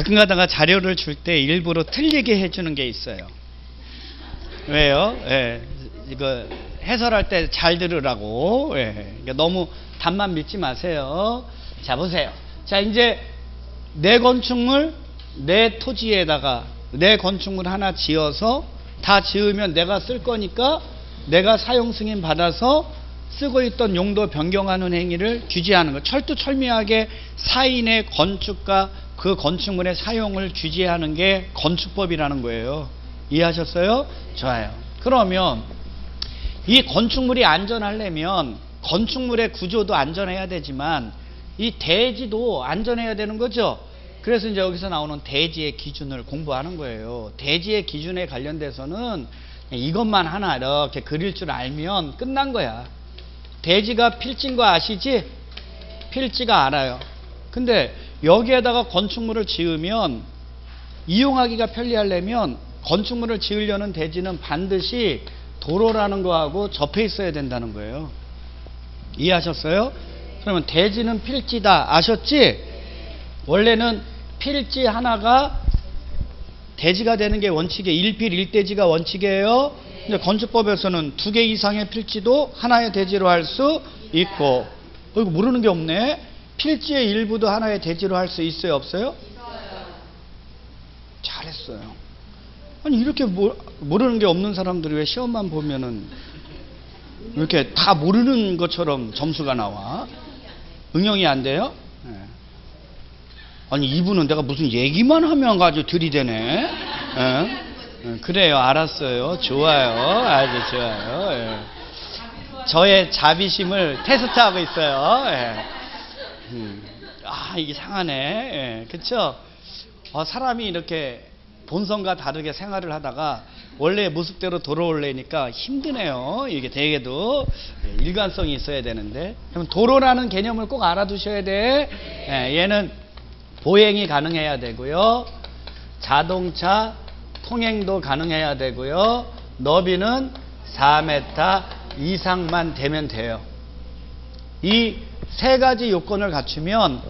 가끔 가다가 자료를 줄 때 일부러 틀리게 해주는 게 있어요. 왜요? 예, 이거 해설할 때 잘 들으라고. 예, 그러니까 너무 답만 믿지 마세요. 자, 보세요. 자, 이제 내 건축물, 내 토지에다가 내 건축물 하나 지어서 다 지으면 내가 쓸 거니까 내가 사용 승인 받아서 쓰고 있던 용도 변경하는 행위를 규제하는 거. 철두철미하게 사인의 건축과 그 건축물의 사용을 규제하는 게 건축법이라는 거예요. 이해하셨어요? 좋아요. 그러면 이 건축물이 안전하려면 건축물의 구조도 안전해야 되지만 이 대지도 안전해야 되는 거죠. 그래서 이제 여기서 나오는 대지의 기준을 공부하는 거예요. 대지의 기준에 관련돼서는 이것만 하나 이렇게 그릴 줄 알면 끝난 거야. 대지가 필지인 거 아시지? 필지가 알아요. 근데 여기에다가 건축물을 지으면 이용하기가 편리하려면 건축물을 지으려는 대지는 반드시 도로라는 거하고 접해 있어야 된다는 거예요. 이해하셨어요? 그러면 대지는 필지다. 아셨지? 원래는 필지 하나가 대지가 되는 게 원칙이에요. 일필 일대지가 원칙이에요. 근데 건축법에서는 두 개 이상의 필지도 하나의 대지로 할 수 있고. 어, 이거 모르는 게 없네. 필지의 일부도 하나의 대지로 할 수 있어요, 없어요? 잘했어요. 아니 이렇게 모, 모르는 게 없는 사람들이 왜 시험만 보면은 이렇게 다 모르는 것처럼 점수가 나와? 응용이 안 돼요? 네. 아니 이분은 내가 무슨 얘기만 하면 가지고 들이대네. 예? 예, 그래요, 알았어요. 좋아요, 아주 좋아요. 예. 저의 자비심을 테스트하고 있어요. 예. 음. 아 이게 상하네. 예. 그쵸? 어, 사람이 이렇게 본성과 다르게 생활을 하다가 원래 모습대로 돌아올래니까 힘드네요. 이게 되게도 예, 일관성이 있어야 되는데. 그럼 도로라는 개념을 꼭 알아두셔야 돼. 예, 얘는 보행이 가능해야 되고요. 자동차 통행도 가능해야 되고요. 너비는 4m 이상만 되면 돼요. 이 세 가지 요건을 갖추면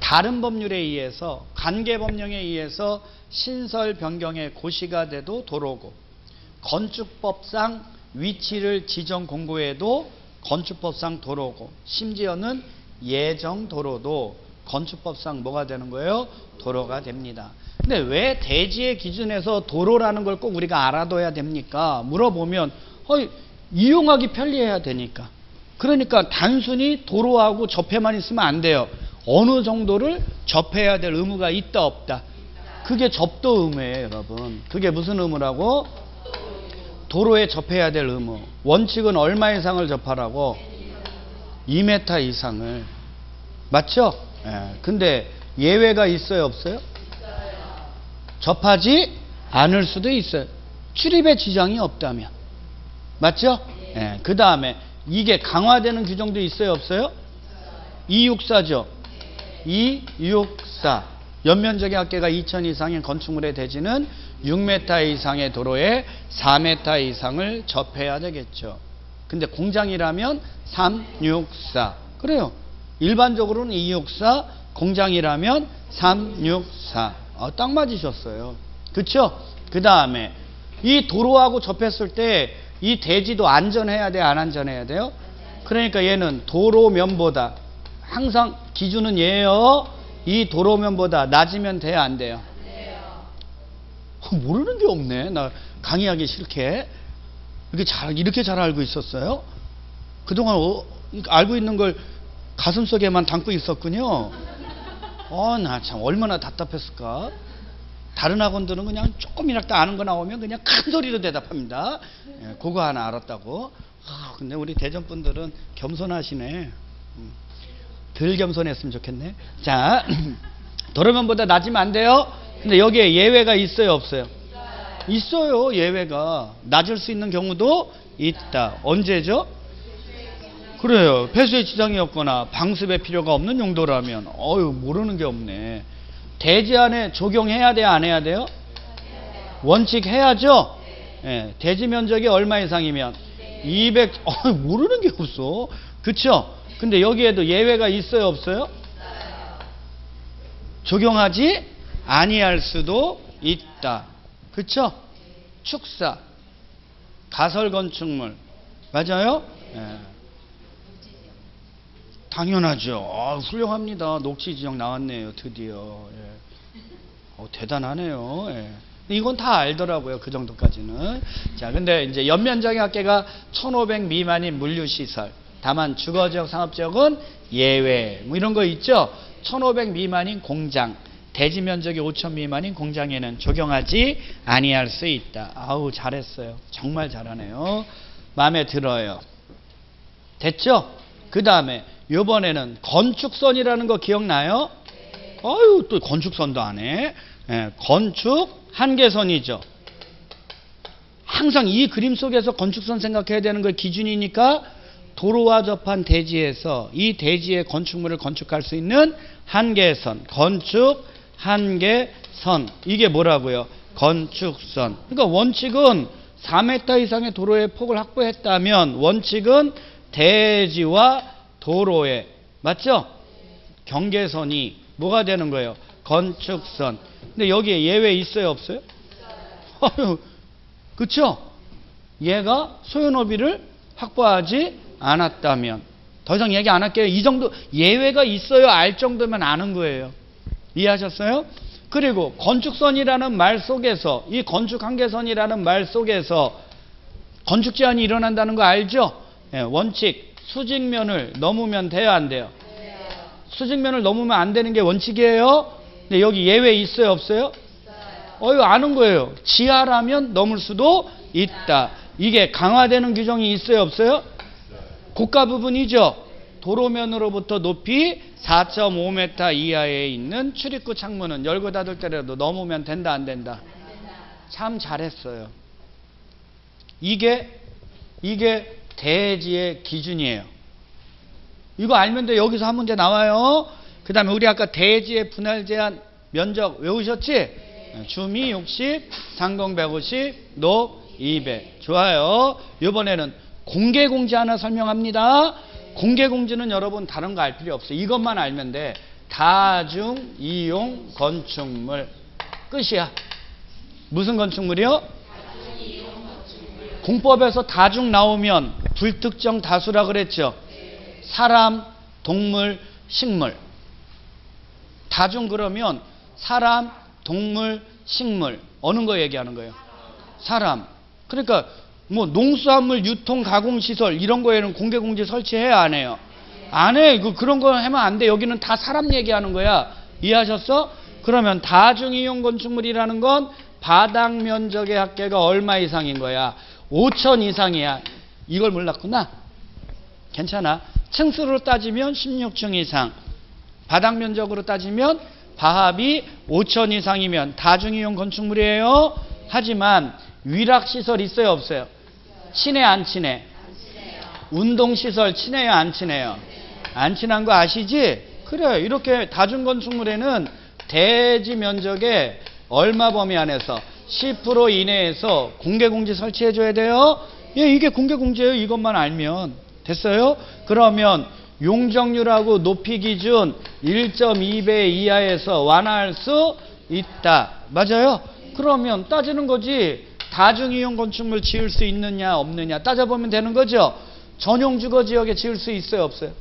다른 법률에 의해서 관계 법령에 의해서 신설 변경의 고시가 돼도 도로고 건축법상 위치를 지정 공고해도 건축법상 도로고 심지어는 예정 도로도 건축법상 뭐가 되는 거예요? 도로가 됩니다. 근데 왜 대지의 기준에서 도로라는 걸 꼭 우리가 알아둬야 됩니까? 물어보면 어, 이용하기 편리해야 되니까. 그러니까 단순히 도로하고 접해만 있으면 안 돼요. 어느 정도를 접해야 될 의무가 있다 없다. 그게 접도 의무예요, 여러분. 그게 무슨 의무라고? 도로에 접해야 될 의무. 원칙은 얼마 이상을 접하라고? 2m 이상을. 맞죠? 예. 근데 예외가 있어요, 없어요? 접하지 않을 수도 있어요. 출입에 지장이 없다면. 맞죠? 예. 그 다음에 이게 강화되는 규정도 있어요, 없어요? 264죠. 264. 연면적의 합계가 2000 이상의 건축물의 대지는 6m 이상의 도로에 4m 이상을 접해야 되겠죠. 근데 공장이라면 364. 그래요. 일반적으로는 264, 공장이라면 364. 어, 딱 맞으셨어요. 그쵸? 그 다음에 이 도로하고 접했을 때 이 대지도 안전해야 돼, 안 안전해야 돼요? 그러니까 얘는 도로면보다 항상 기준은 얘예요. 이 도로면보다 낮으면 돼요, 안 돼요? 어, 모르는 게 없네. 나 강의하기 싫게. 이렇게 잘, 이렇게 잘 알고 있었어요? 그동안 어, 알고 있는 걸 가슴 속에만 담고 있었군요. 어, 나 참 얼마나 답답했을까? 다른 학원들은 그냥 조금이라도 아는 거 나오면 그냥 큰 소리로 대답합니다. 예, 그거 하나 알았다고. 아, 근데 우리 대전 분들은 겸손하시네. 음, 덜 겸손했으면 좋겠네. 자, 도로면보다 낮으면 안 돼요. 근데 여기에 예외가 있어요, 없어요? 있어요, 예외가. 낮을 수 있는 경우도 있다. 언제죠? 그래요. 폐수의 지장이 없거나 방습의 필요가 없는 용도라면, 어유 모르는 게 없네. 대지 안에 적용해야 돼요, 안 해야 돼요? 원칙 해야죠? 예, 대지 면적이 얼마 이상이면? 200, 어, 모르는 게 없어. 그쵸? 근데 여기에도 예외가 있어요, 없어요? 적용하지 아니할 수도 있다. 그쵸? 축사, 가설 건축물. 맞아요? 예. 당연하죠. 아, 훌륭합니다. 녹지 지역 나왔네요. 드디어. 예. 어, 대단하네요. 예. 이건 다 알더라고요. 그 정도까지는. 자, 근데 이제 연면적의 학계가 1500 미만인 물류시설. 다만 주거지역, 상업지역은 예외. 뭐 이런 거 있죠? 1500 미만인 공장. 대지 면적이 5천 미만인 공장에는 적용하지 아니할 수 있다. 아우, 잘했어요. 정말 잘하네요. 마음에 들어요. 됐죠? 그 다음에 요번에는 건축선이라는 거 기억나요? 아유, 또 건축선도 안 해. 예, 건축 한계선이죠. 항상 이 그림 속에서 건축선 생각해야 되는 걸 기준이니까 도로와 접한 대지에서 이 대지의 건축물을 건축할 수 있는 한계선, 건축 한계선. 이게 뭐라고요? 건축선. 그러니까 원칙은 4m 이상의 도로의 폭을 확보했다면 원칙은 대지와 도로에 맞죠? 경계선이 뭐가 되는 거예요? 건축선. 근데 여기에 예외 있어요, 없어요? 아유, 그쵸? 얘가 소유노비를 확보하지 않았다면 더 이상 얘기 안 할게요. 이 정도 예외가 있어요. 알 정도면 아는 거예요. 이해하셨어요? 그리고 건축선이라는 말 속에서 이 건축 한계선이라는 말 속에서 건축 제한이 일어난다는 거 알죠? 예, 원칙 수직면을 넘으면 돼요, 안 돼요? 수직면을 넘으면 안 되는 게 원칙이에요. 근데 여기 예외 있어요, 없어요? 어, 이거 아는 거예요. 지하라면 넘을 수도 있다. 이게 강화되는 규정이 있어요, 없어요? 고가 부분이죠. 도로면으로부터 높이 4.5m 이하에 있는 출입구 창문은 열고 닫을 때라도 넘으면 된다, 안 된다? 참 잘했어요. 이게, 이게 대지의 기준이에요. 이거 알면 돼. 여기서 한 문제 나와요. 그 다음에 우리 아까 대지의 분할 제한 면적 외우셨지? 주미 60, 상공 150, 높 200. 좋아요. 이번에는 공개 공지 하나 설명합니다. 공개 공지는 여러분 다른 거 알 필요 없어요. 이것만 알면 돼. 다중 이용 건축물. 끝이야. 무슨 건축물이요? 공법에서 다중 나오면 불특정 다수라 그랬죠. 사람, 동물, 식물. 다중 그러면 사람, 동물, 식물. 어느 거 얘기하는 거예요? 사람. 그러니까 뭐 농수산물 유통 가공 시설 이런 거에는 공개 공지 설치해야 안 해요. 안 해. 그 그런 거 하면 안 돼. 여기는 다 사람 얘기하는 거야. 이해하셨어? 그러면 다중 이용 건축물이라는 건 바닥 면적의 합계가 얼마 이상인 거야? 5천 이상이야. 이걸 몰랐구나. 괜찮아. 층수로 따지면 16층 이상. 바닥 면적으로 따지면 바합이 5천 이상이면 다중이용 건축물이에요. 하지만 위락시설 있어요 없어요? 친해 안 친해? 운동시설 친해요 안 친해요? 안 친한 거 아시지? 그래 이렇게 다중건축물에는 대지 면적의 얼마 범위 안에서 10% 이내에서 공개공지 설치해 줘야 돼요. 예, 이게 공개공지예요. 이것만 알면 됐어요? 그러면 용적률하고 높이 기준 1.2배 이하에서 완화할 수 있다. 맞아요? 그러면 따지는 거지. 다중이용 건축물 지을 수 있느냐 없느냐 따져보면 되는 거죠. 전용 주거 지역에 지을 수 있어요 없어요?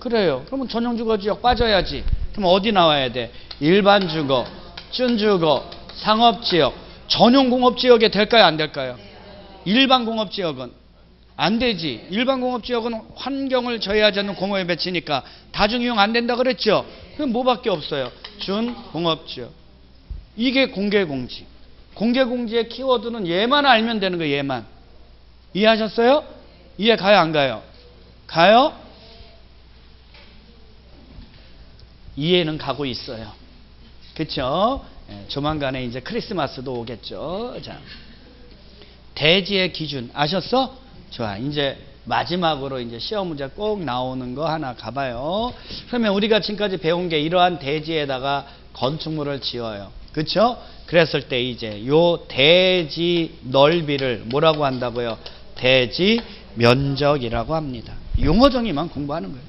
그래요. 그러면 전용 주거 지역 빠져야지. 그럼 어디 나와야 돼? 일반 주거, 준 주거, 상업 지역, 전용 공업 지역에 될까요 안 될까요? 일반 공업 지역은 안 되지. 일반 공업 지역은 환경을 저해하지 않는 공업에 배치니까 다중이용 안 된다 그랬죠. 그럼 뭐밖에 없어요? 준 공업 지역. 이게 공개 공지. 공개 공지의 키워드는 얘만 알면 되는 거예요. 얘만. 이해하셨어요? 이해 가요 안 가요? 가요? 이해는 가고 있어요. 그렇죠? 조만간에 이제 크리스마스도 오겠죠. 자. 대지의 기준 아셨어? 좋아. 이제 마지막으로 이제 시험 문제 꼭 나오는 거 하나 가봐요. 그러면 우리가 지금까지 배운 게 이러한 대지에다가 건축물을 지어요. 그렇죠? 그랬을 때 이제 요 대지 넓이를 뭐라고 한다고요? 대지 면적이라고 합니다. 용어 정의만 공부하는 거예요.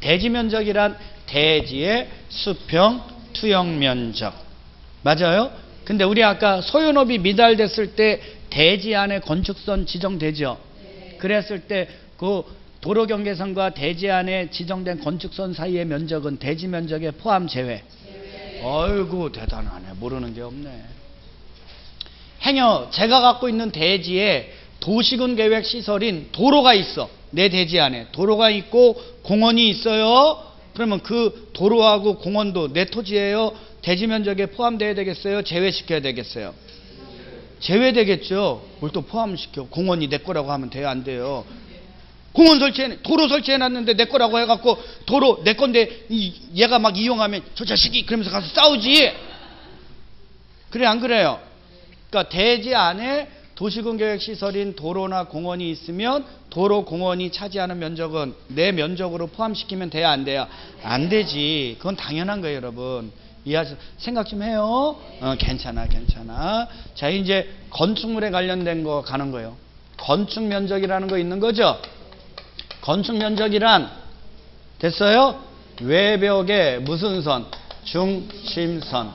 대지 면적이란 대지의 수평 투영 면적. 맞아요? 근데 우리 아까 소유업이 미달됐을 때 대지 안에 건축선 지정되죠. 그랬을 때 그 도로 경계선과 대지 안에 지정된 건축선 사이의 면적은 대지 면적에 포함 제외. 어이구 대단하네. 모르는 게 없네. 행여 제가 갖고 있는 대지에 도시군 계획 시설인 도로가 있어. 내 대지 안에 도로가 있고 공원이 있어요. 그러면 그 도로하고 공원도 내 토지예요. 대지 면적에 포함돼야 되겠어요? 제외시켜야 되겠어요? 제외되겠죠. 뭘 또 포함시켜? 공원이 내 거라고 하면 돼요? 안 돼요? 공원 설치해, 도로 설치해 놨는데 내 거라고 해갖고 도로 내 건데 이- 얘가 막 이용하면 저 자식이 그러면서 가서 싸우지. 그래 안 그래요? 그러니까 대지 안에 도시군 계획 시설인 도로나 공원이 있으면 도로 공원이 차지하는 면적은 내 면적으로 포함시키면 돼야 안 돼요? 안 되지. 그건 당연한 거예요, 여러분. 이해하세요? 생각 좀 해요. 어, 괜찮아, 괜찮아. 자, 이제 건축물에 관련된 거 가는 거예요. 건축 면적이라는 거 있는 거죠? 건축 면적이란 됐어요? 외벽에 무슨 선? 중심선.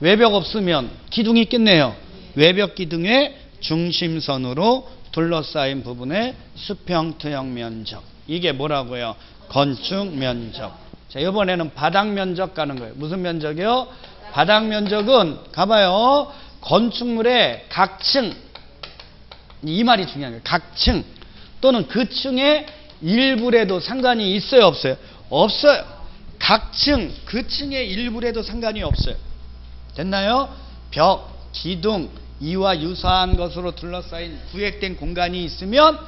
외벽 없으면 기둥이 있겠네요. 외벽 기둥의 중심선으로 둘러싸인 부분의 수평 투영 면적. 이게 뭐라고요? 건축 면적. 자, 이번에는 바닥 면적 가는 거예요. 무슨 면적이요? 바닥 면적은 가봐요. 건축물의 각 층. 이 말이 중요한 거예요. 각 층. 또는 그 층의 일부라도 상관이 있어요, 없어요? 없어요. 각 층, 그 층의 일부라도 상관이 없어요. 됐나요? 벽, 기둥, 이와 유사한 것으로 둘러싸인 구획된 공간이 있으면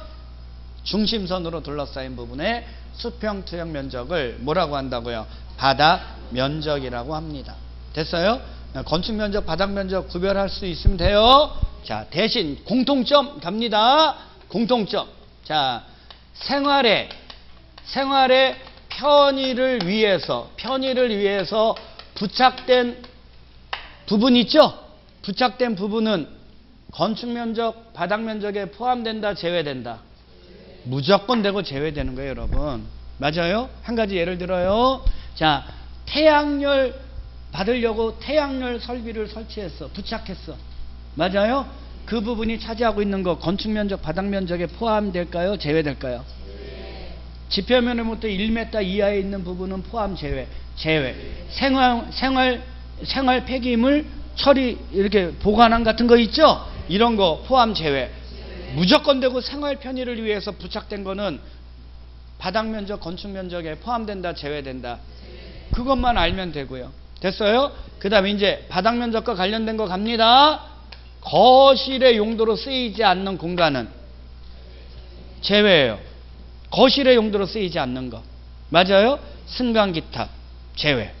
중심선으로 둘러싸인 부분의 수평 투영 면적을 뭐라고 한다고요? 바닥 면적이라고 합니다. 됐어요? 건축 면적, 바닥 면적 구별할 수 있으면 돼요. 자, 대신 공통점 갑니다. 공통점. 자, 생활에 생활의 편의를 위해서 편의를 위해서 부착된 부분 있죠? 부착된 부분은 건축 면적, 바닥 면적에 포함된다, 제외된다. 무조건 되고 제외되는 거예요, 여러분. 맞아요? 한 가지 예를 들어요. 자, 태양열 받으려고 태양열 설비를 설치했어. 부착했어. 맞아요? 그 부분이 차지하고 있는 거 건축 면적, 바닥 면적에 포함될까요? 제외될까요? 지표면으로부터 1m 이하에 있는 부분은 포함 제외. 제외. 생활 생활 생활 폐기물 처리 이렇게 보관함 같은 거 있죠? 이런 거 포함 제외. 무조건 되고 생활 편의를 위해서 부착된 거는 바닥 면적, 건축 면적에 포함된다, 제외된다. 그것만 알면 되고요. 됐어요? 그 다음에 이제 바닥 면적과 관련된 거 갑니다. 거실의 용도로 쓰이지 않는 공간은 제외예요. 거실의 용도로 쓰이지 않는 거. 맞아요? 승강기탑 제외.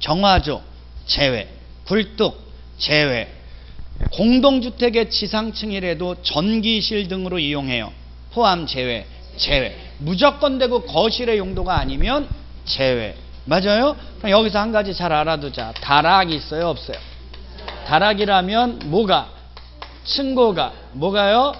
정화조 제외. 굴뚝 제외. 공동주택의 지상층이라도 전기실 등으로 이용해요. 포함 제외. 제외. 무조건 되고 거실의 용도가 아니면 제외. 맞아요? 그럼 여기서 한 가지 잘 알아두자. 다락이 있어요, 없어요? 다락이라면 뭐가? 층고가 뭐가요?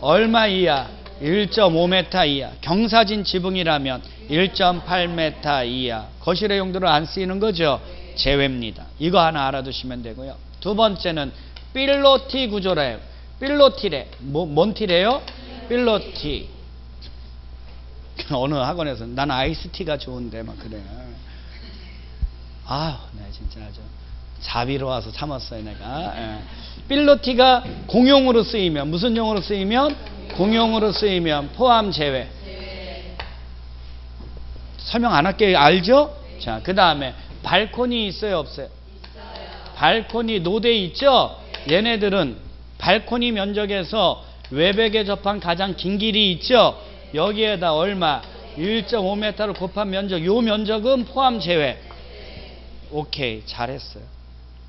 얼마 이하? 1.5m 이하. 경사진 지붕이라면 1.8m 이하. 거실의 용도로 안 쓰이는 거죠. 제외입니다. 이거 하나 알아두시면 되고요. 두 번째는 필로티 구조래요. 필로티래. 뭐, 뭔 티래요? 필로티. 어느 학원에서 나는 아이스티가 좋은데 막 그래. 아휴, 내가 진짜 아주 자비로워서 참았어요, 내가. 예. 필로티가 공용으로 쓰이면 무슨 용으로 쓰이면 공용으로 쓰이면 포함 제외. 설명 안 할게요. 알죠? 자, 그 다음에 발코니 있어요, 없어요? 발코니 노대 있죠? 얘네들은 발코니 면적에서 외벽에 접한 가장 긴 길이 있죠? 여기에다 얼마? 1.5m를 곱한 면적. 요 면적은 포함 제외. 오케이. 잘했어요.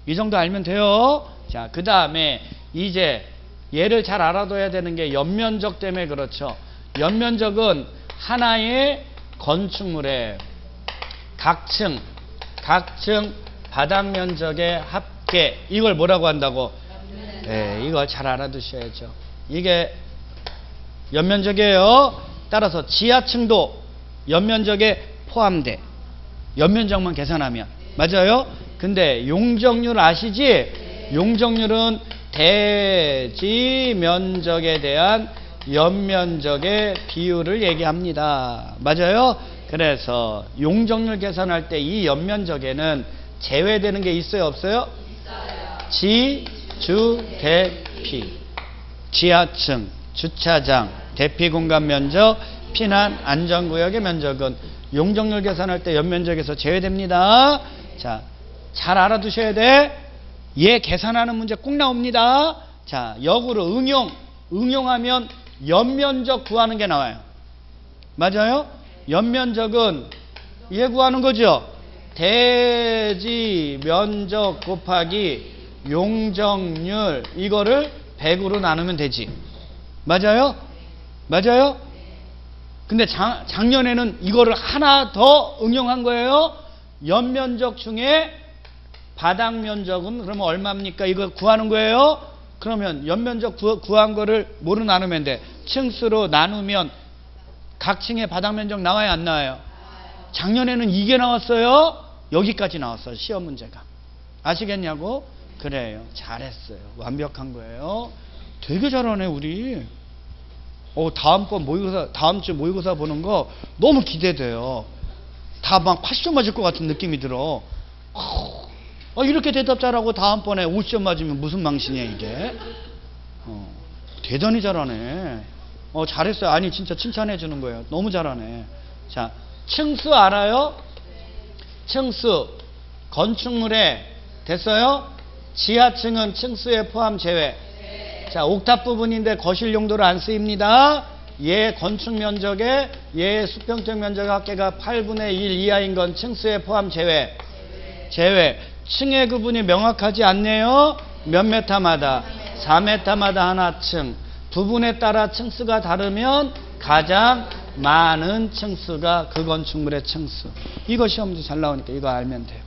이 정도 알면 돼요. 자, 그 다음에 이제 얘를 잘 알아둬야 되는 게 연면적 때문에 그렇죠. 연면적은 하나의 건축물의 각층, 각층 바닥 면적의 합계. 이걸 뭐라고 한다고? 네, 이거 잘 알아두셔야죠. 이게 연면적이에요. 따라서 지하층도 연면적에 포함돼. 연면적만 계산하면. 맞아요? 그 근데 용적률 아시지? 용적률은 대지 면적에 대한 연면적의 비율을 얘기합니다. 맞아요? 그래서 용적률 계산할 때 이 연면적에는 제외되는 게 있어요, 없어요? 지, 주, 대, 피. 지하층, 주차장, 대피 공간 면적, 피난 안전구역의 면적은 용적률 계산할 때 연면적에서 제외됩니다. 자, 잘 알아두셔야 돼. 얘 계산하는 문제 꼭 나옵니다. 자, 역으로 응용, 응용하면 연면적 구하는 게 나와요. 맞아요? 연면적은 얘 구하는 거죠. 대지 면적 곱하기 용적률 이거를 100으로 나누면 되지. 맞아요? 맞아요? 근데 작, 작년에는 이거를 하나 더 응용한 거예요. 연면적 중에 바닥 면적은 그러면 얼마입니까? 이거 구하는 거예요. 그러면 연면적 구, 구한 거를 뭐로 나누면 돼? 층수로 나누면 각 층의 바닥 면적 나와요, 안 나와요? 작년에는 이게 나왔어요. 여기까지 나왔어요. 시험 문제가. 아시겠냐고? 그래요. 잘했어요. 완벽한 거예요. 되게 잘하네, 우리. 어, 다음 번 모의고사, 다음 주 모의고사 보는 거 너무 기대돼요. 다 막 80점 맞을 것 같은 느낌이 들어. 어, 이렇게 대답 잘하고 다음번에 50점 맞으면 무슨 망신이야, 이게? 어, 대단히 잘하네. 어, 잘했어요. 아니, 진짜 칭찬해 주는 거예요. 너무 잘하네. 자, 층수 알아요? 층수. 건축물에, 됐어요? 지하층은 층수에 포함 제외. 자, 옥탑 부분인데 거실 용도로 안 쓰입니다. 얘 건축 면적에 얘 수평적 면적 합계가 8분의 1 이하인 건 층수에 포함 제외. 제외. 층의 구분이 명확하지 않네요. 몇 메타마다? 4메타마다 하나 층. 부분에 따라 층수가 다르면 가장 많은 층수가 그 건축물의 층수. 이거 시험도 잘 나오니까 이거 알면 돼요.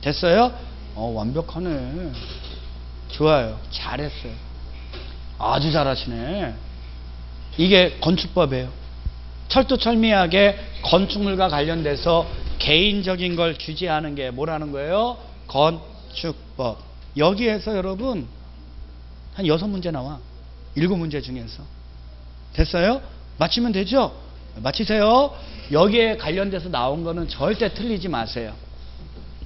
됐어요? 어, 완벽하네. 좋아요. 잘했어요. 아주 잘하시네. 이게 건축법이에요. 철두철미하게 건축물과 관련돼서 개인적인 걸 규제하는 게 뭐라는 거예요? 건축법. 여기에서 여러분 한 여섯 문제 나와. 일곱 문제 중에서. 됐어요? 맞히면 되죠? 맞히세요. 여기에 관련돼서 나온 거는 절대 틀리지 마세요.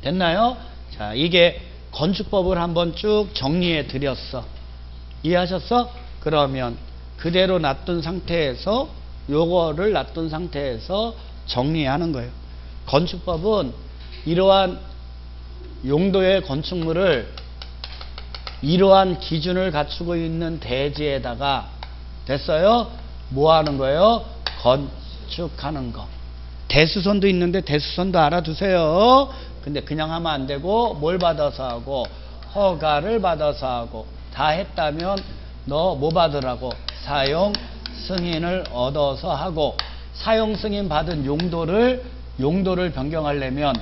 됐나요? 자, 이게 건축법을 한번 쭉 정리해 드렸어. 이해하셨어? 그러면 그대로 놔둔 상태에서 요거를 놔둔 상태에서 정리하는 거예요. 건축법은 이러한 용도의 건축물을 이러한 기준을 갖추고 있는 대지에다가 됐어요? 뭐 하는 거예요? 건축하는 거. 대수선도 있는데 대수선도 알아두세요. 근데 그냥 하면 안 되고 뭘 받아서 하고 허가를 받아서 하고 다 했다면 너 뭐 받으라고 사용 승인을 얻어서 하고 사용 승인 받은 용도를 용도를 변경하려면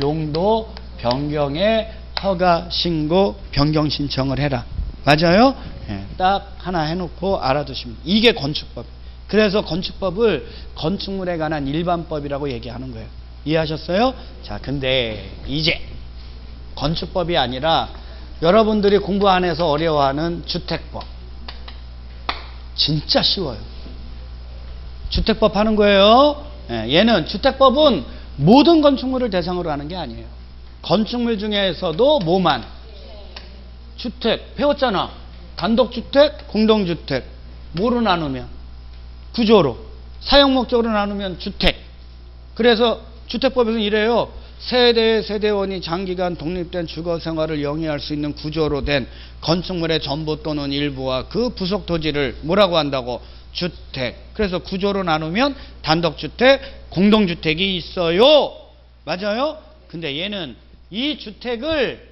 용도 변경에 허가 신고 변경 신청을 해라. 맞아요? 예, 딱 하나 해놓고 알아두시면 이게 건축법. 그래서 건축법을 건축물에 관한 일반법이라고 얘기하는 거예요. 이해하셨어요? 자, 근데 이제 건축법이 아니라 여러분들이 공부 안 해서 어려워하는 주택법. 진짜 쉬워요. 주택법 하는 거예요. 예, 얘는 주택법은 모든 건축물을 대상으로 하는 게 아니에요. 건축물 중에서도 뭐만? 주택. 배웠잖아. 단독주택, 공동주택. 뭐로 나누면? 구조로. 사용 목적으로 나누면 주택. 그래서 주택법에서는 이래요. 세대 세대원이 장기간 독립된 주거 생활을 영위할 수 있는 구조로 된 건축물의 전부 또는 일부와 그 부속 토지를 뭐라고 한다고? 주택. 그래서 구조로 나누면 단독주택, 공동주택이 있어요. 맞아요? 근데 얘는 이 주택을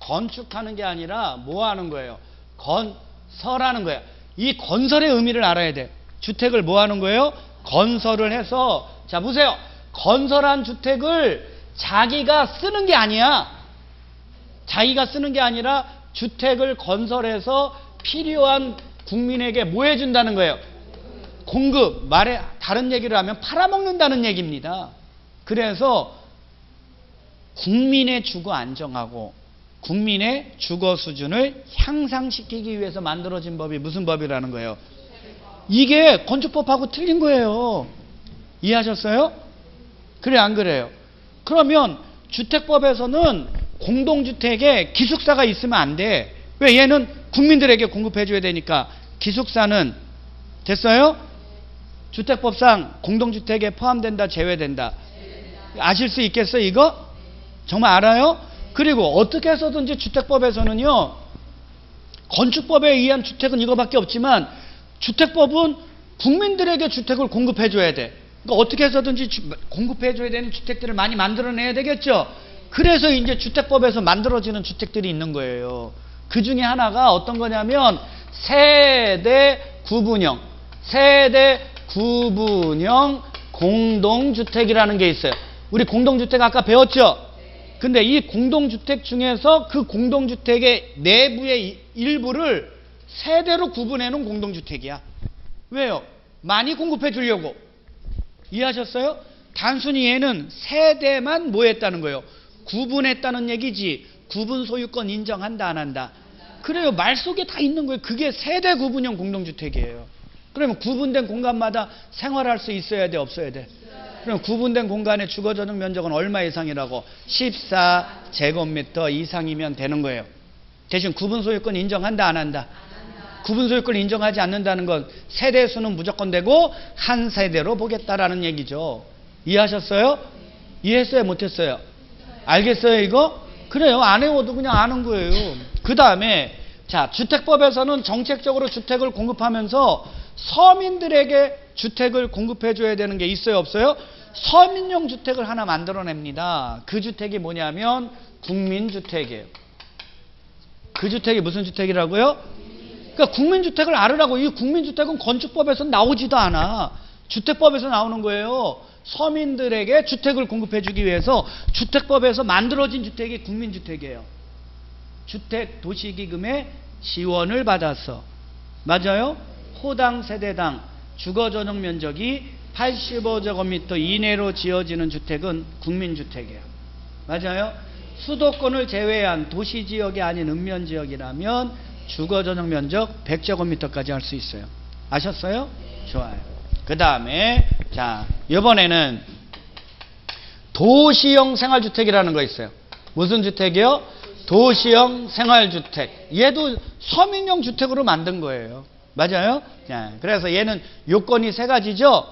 건축하는 게 아니라 뭐 하는 거예요? 건설하는 거예요. 이 건설의 의미를 알아야 돼. 주택을 뭐 하는 거예요? 건설을 해서 자 보세요. 건설한 주택을 자기가 쓰는 게 아니야. 자기가 쓰는 게 아니라 주택을 건설해서 필요한 국민에게 뭐 해준다는 거예요? 공급. 말에 다른 얘기를 하면 팔아먹는다는 얘기입니다. 그래서 국민의 주거 안정하고 국민의 주거 수준을 향상시키기 위해서 만들어진 법이 무슨 법이라는 거예요? 이게 건축법하고 틀린 거예요. 이해하셨어요? 그래 안 그래요? 그러면 주택법에서는 공동주택에 기숙사가 있으면 안 돼. 왜 얘는 국민들에게 공급해 줘야 되니까 기숙사는 됐어요? 주택법상 공동주택에 포함된다 제외된다. 아실 수 있겠어요 이거? 정말 알아요? 그리고 어떻게 해서든지 주택법에서는요 건축법에 의한 주택은 이거밖에 없지만 주택법은 국민들에게 주택을 공급해 줘야 돼. 그러니까 어떻게 해서든지 공급해 줘야 되는 주택들을 많이 만들어내야 되겠죠. 그래서 이제 주택법에서 만들어지는 주택들이 있는 거예요. 그 중에 하나가 어떤 거냐면 세대 구분형, 세대 구분형 공동주택이라는 게 있어요. 우리 공동주택 아까 배웠죠? 근데 이 공동주택 중에서 그 공동주택의 내부의 일부를 세대로 구분해 놓은 공동주택이야. 왜요? 많이 공급해 주려고. 이해하셨어요? 단순히 얘는 세대만 뭐 했다는 거예요? 구분했다는 얘기지. 구분 소유권 인정한다 안 한다. 그래요. 말 속에 다 있는 거예요. 그게 세대 구분형 공동주택이에요. 그러면 구분된 공간마다 생활할 수 있어야 돼, 없어야 돼? 그럼 구분된 공간의 주거 전용 면적은 얼마 이상이라고? 14제곱미터 이상이면 되는 거예요. 대신 구분 소유권 인정한다 안 한다? 구분 소유권 인정하지 않는다는 건 세대 수는 무조건 되고 한 세대로 보겠다라는 얘기죠. 이해하셨어요? 이해했어요? 못했어요? 알겠어요 이거? 그래요. 안 해워도 그냥 아는 거예요. 그 다음에 자 주택법에서는 정책적으로 주택을 공급하면서 서민들에게 주택을 공급해 줘야 되는 게 있어요 없어요? 서민용 주택을 하나 만들어냅니다. 그 주택이 뭐냐면 국민주택이에요. 그 주택이 무슨 주택이라고요? 그러니까 국민주택을 알으라고 이 국민주택은 건축법에서 나오지도 않아. 주택법에서 나오는 거예요. 서민들에게 주택을 공급해 주기 위해서 주택법에서 만들어진 주택이 국민주택이에요. 주택 도시기금의 지원을 받아서 맞아요? 호당 세대당 주거 전용 면적이 85제곱미터 이내로 지어지는 주택은 국민주택이에요. 맞아요? 수도권을 제외한 도시 지역이 아닌 읍면 지역이라면 주거 전용 면적 100제곱미터까지 할 수 있어요. 아셨어요? 좋아요. 그 다음에 자 이번에는 도시형 생활주택이라는 거 있어요. 무슨 주택이요? 도시형 생활주택. 얘도 서민형 주택으로 만든 거예요. 맞아요? 자, 그래서 얘는 요건이 세 가지죠?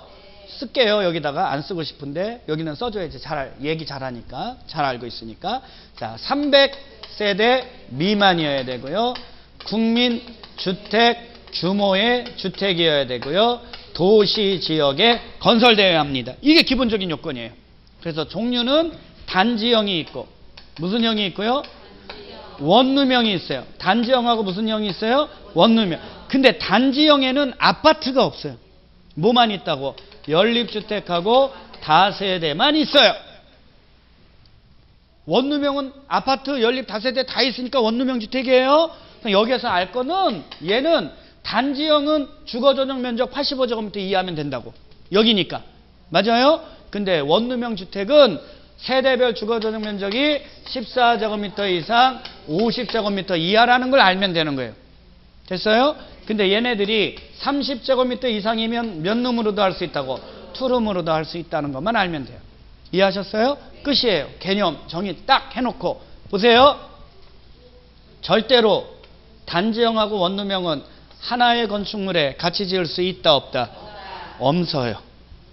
쓸게요, 여기다가. 안 쓰고 싶은데. 여기는 써줘야지. 잘, 얘기 잘하니까. 잘 알고 있으니까. 자, 300세대 미만이어야 되고요. 국민 주택 규모의 주택이어야 되고요. 도시 지역에 건설되어야 합니다. 이게 기본적인 요건이에요. 그래서 종류는 단지형이 있고 무슨 형이 있고요? 원룸형이 있어요. 단지형하고 무슨 형이 있어요? 원룸형. 근데 단지형에는 아파트가 없어요. 뭐만 있다고? 연립주택하고 다세대만 있어요. 원룸형은 아파트, 연립, 다세대 다 있으니까 원룸형 주택이에요. 여기에서 알 거는 얘는 단지형은 주거 전용 면적 85제곱미터 이하면 된다고. 여기니까. 맞아요? 근데 원룸형 주택은 세대별 주거 전용 면적이 14제곱미터 이상 50제곱미터 이하라는 걸 알면 되는 거예요. 됐어요? 근데 얘네들이 30제곱미터 이상이면 몇 룸으로도 할 수 있다고 투룸으로도 할 수 있다는 것만 알면 돼요. 이해하셨어요? 끝이에요. 개념 정의 딱 해놓고 보세요. 절대로 단지형하고 원룸형은 하나의 건축물에 같이 지을 수 있다 없다? 없어요.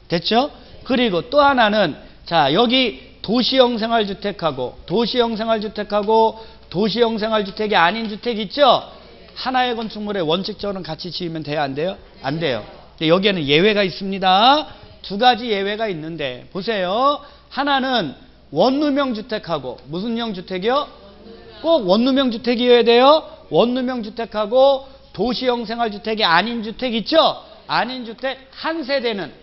됐죠? 그리고 또 하나는 자 여기 도시형 생활주택하고 도시형 생활주택하고 도시형 생활주택이 아닌 주택 있죠? 하나의 건축물에 원칙적으로는 같이 지으면 돼요? 안 돼요? 안 돼요. 여기에는 예외가 있습니다. 두 가지 예외가 있는데 보세요. 하나는 원룸형 주택하고 무슨 형 주택이요? 꼭 원룸형 주택이어야 돼요. 원룸형 주택하고 도시형 생활주택이 아닌 주택 있죠? 아닌 주택 한 세대는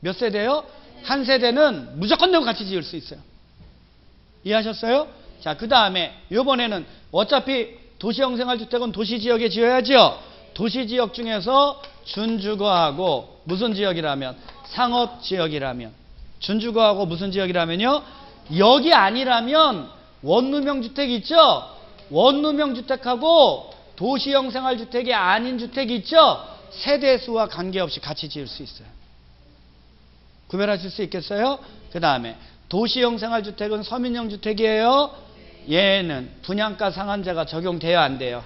몇 세대요? 한 세대는 무조건 내고 같이 지을 수 있어요. 이해하셨어요? 자, 그 다음에 이번에는 어차피 도시형 생활주택은 도시지역에 지어야죠. 도시지역 중에서 준주거하고 무슨 지역이라면 상업지역이라면 준주거하고 무슨 지역이라면요? 여기 아니라면 원룸형 주택 있죠? 원룸형 주택하고 도시형 생활주택이 아닌 주택이 있죠? 세대수와 관계없이 같이 지을 수 있어요. 구별하실 수 있겠어요? 그 다음에 도시형 생활주택은 서민형 주택이에요. 얘는 분양가 상한제가 적용돼요, 안 돼요?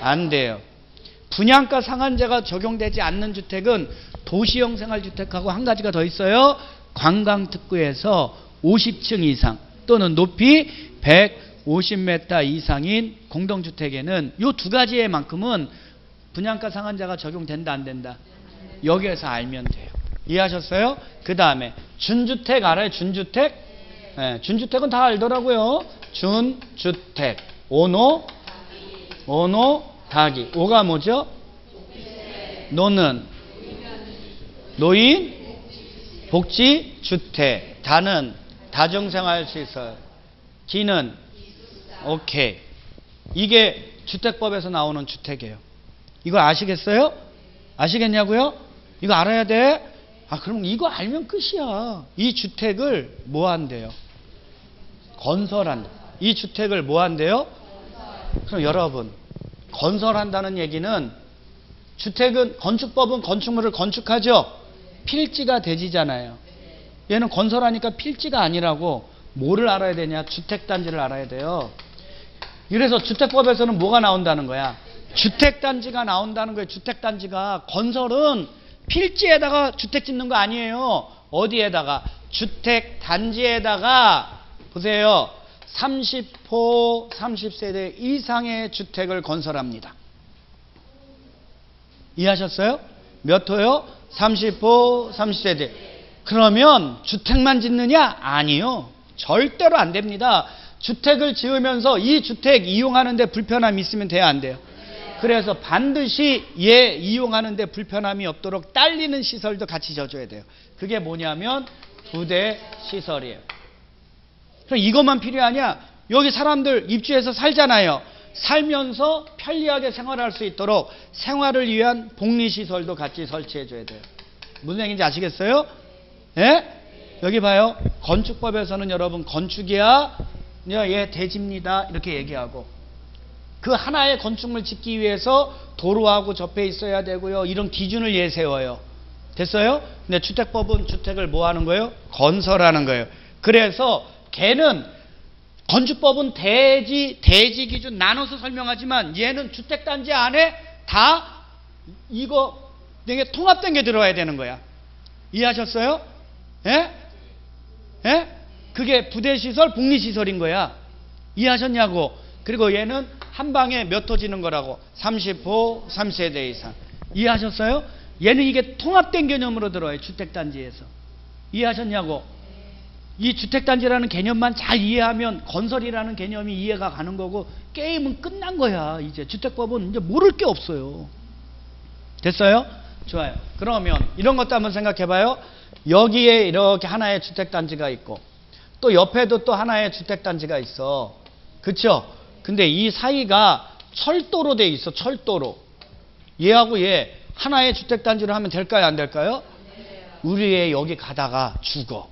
안 돼요. 분양가 상한제가 적용되지 않는 주택은 도시형 생활주택하고 한 가지가 더 있어요. 관광특구에서 50층 이상 또는 높이 150m 이상인 공동주택에는 이 두 가지의 만큼은 분양가 상한제가 적용된다 안 된다. 여기에서 알면 돼요. 이해하셨어요? 그 다음에 준주택 알아요? 준주택? 네, 준주택은 다 알더라고요. 준주택. 오노, 오노, 다기. 오가 뭐죠? 노는 노인, 복지, 주택. 다는 다중생활시설. 기는 오케이. 이게 주택법에서 나오는 주택이에요. 이거 아시겠어요? 아시겠냐고요? 이거 알아야 돼? 아, 그럼 이거 알면 끝이야. 이 주택을 뭐 한대요? 건설한다. 이 주택을 뭐 한대요? 그럼 여러분, 건설한다는 얘기는 주택은 건축법은 건축물을 건축하죠. 필지가 대지잖아요. 얘는 건설하니까 필지가 아니라고 뭐를 알아야 되냐? 주택 단지를 알아야 돼요. 이래서 주택법에서는 뭐가 나온다는 거야? 주택단지가 나온다는 거예요. 주택단지가 건설은 필지에다가 주택 짓는 거 아니에요. 어디에다가? 주택단지에다가 보세요. 30호 30세대 이상의 주택을 건설합니다. 이해하셨어요? 몇 호요? 30호 30세대. 그러면 주택만 짓느냐? 아니요. 절대로 안 됩니다. 주택을 지으면서 이 주택 이용하는데 불편함이 있으면 돼야 안 돼요. 그래서 반드시 얘 이용하는데 불편함이 없도록 딸리는 시설도 같이 져줘야 돼요. 그게 뭐냐면 부대 시설이에요. 그럼 이것만 필요하냐? 여기 사람들 입주해서 살잖아요. 살면서 편리하게 생활할 수 있도록 생활을 위한 복리시설도 같이 설치해줘야 돼요. 무슨 얘기인지 아시겠어요? 예? 여기 봐요. 건축법에서는 여러분 건축이야, 얘 대지입니다. 이렇게 얘기하고 그 하나의 건축물 짓기 위해서 도로하고 접해 있어야 되고요. 이런 기준을 예 세워요. 됐어요? 근데 주택법은 주택을 뭐 하는 거예요? 건설하는 거예요. 그래서 걔는 건축법은 대지 대지 기준 나눠서 설명하지만 얘는 주택단지 안에 다 이거 되게 통합된 게 들어와야 되는 거야. 이해하셨어요? 예? 예? 그게 부대시설, 복리시설인 거야. 이해하셨냐고. 그리고 얘는 한 방에 몇 호 지는 거라고. 30호, 3세대 이상. 이해하셨어요? 얘는 이게 통합된 개념으로 들어와요. 주택단지에서. 이해하셨냐고. 이 주택단지라는 개념만 잘 이해하면 건설이라는 개념이 이해가 가는 거고 게임은 끝난 거야. 이제 주택법은 이제 모를 게 없어요. 됐어요? 좋아요. 그러면 이런 것도 한번 생각해 봐요. 여기에 이렇게 하나의 주택단지가 있고 또 옆에도 또 하나의 주택단지가 있어. 그쵸? 근데 이 사이가 철도로 돼 있어. 철도로. 얘하고 얘 하나의 주택단지로 하면 될까요? 안 될까요? 우리 애 여기 가다가 죽어.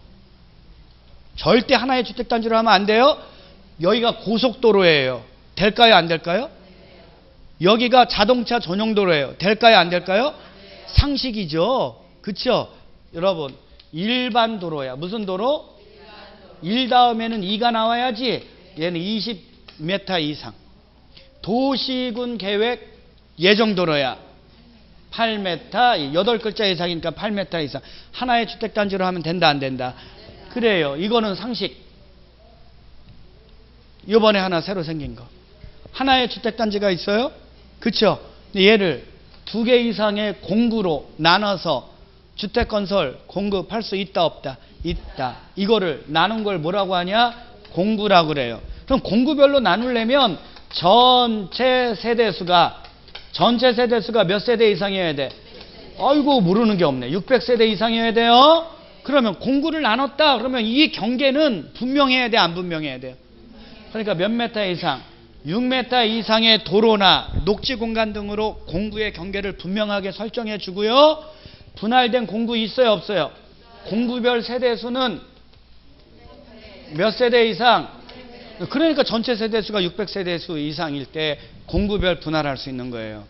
절대 하나의 주택단지로 하면 안 돼요. 여기가 고속도로예요. 될까요? 안 될까요? 여기가 자동차 전용도로예요. 될까요? 안 될까요? 상식이죠. 그쵸? 여러분, 일반 도로야. 무슨 도로? 1 다음에는 2가 나와야지. 얘는 20m 이상. 도시군 계획 예정도로야. 8m, 8글자 이상이니까 8m 이상. 하나의 주택단지로 하면 된다, 안 된다? 그래요. 이거는 상식. 이번에 하나 새로 생긴 거. 하나의 주택단지가 있어요? 그쵸? 얘를 두 개 이상의 공구로 나눠서 주택건설 공급할 수 있다 없다? 있다. 이거를 나눈 걸 뭐라고 하냐? 공구라고 그래요. 그럼 공구별로 나누려면 전체 세대수가 전체 세대수가 몇 세대 이상이어야 돼? 아이고 모르는 게 없네. 600세대 이상이어야 돼요. 그러면 공구를 나눴다. 그러면 이 경계는 분명해야 돼, 안 분명해야 돼요? 그러니까 몇 메타 이상, 6m 이상의 도로나 녹지 공간 등으로 공구의 경계를 분명하게 설정해 주고요. 분할된 공구 있어요, 없어요? 공구별 세대 수는 몇 세대 이상? 그러니까 전체 세대 수가 600세대 수 이상일 때 공구별 분할할 수 있는 거예요.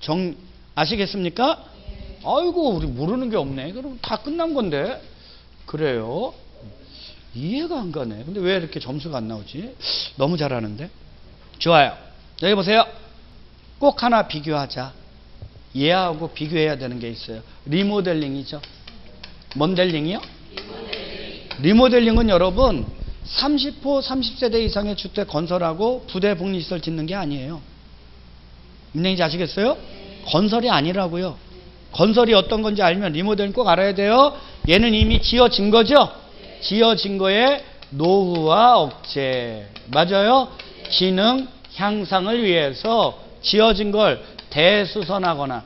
정 아시겠습니까? 아이고 우리 모르는 게 없네. 그럼 다 끝난 건데. 그래요. 이해가 안 가네. 근데 왜 이렇게 점수가 안 나오지? 너무 잘하는데. 좋아요. 여기 보세요. 꼭 하나 비교하자. 얘하고 비교해야 되는 게 있어요. 리모델링이죠. 뭔델링이요? 리모델링은 여러분 30호 30세대 이상의 주택 건설하고 부대 복리시설 짓는 게 아니에요. 인내인지 아시겠어요? 건설이 아니라고요. 건설이 어떤 건지 알면 리모델링 꼭 알아야 돼요. 얘는 이미 지어진 거죠? 지어진 거에 노후와 억제. 맞아요? 기능 향상을 위해서 지어진 걸 대수선하거나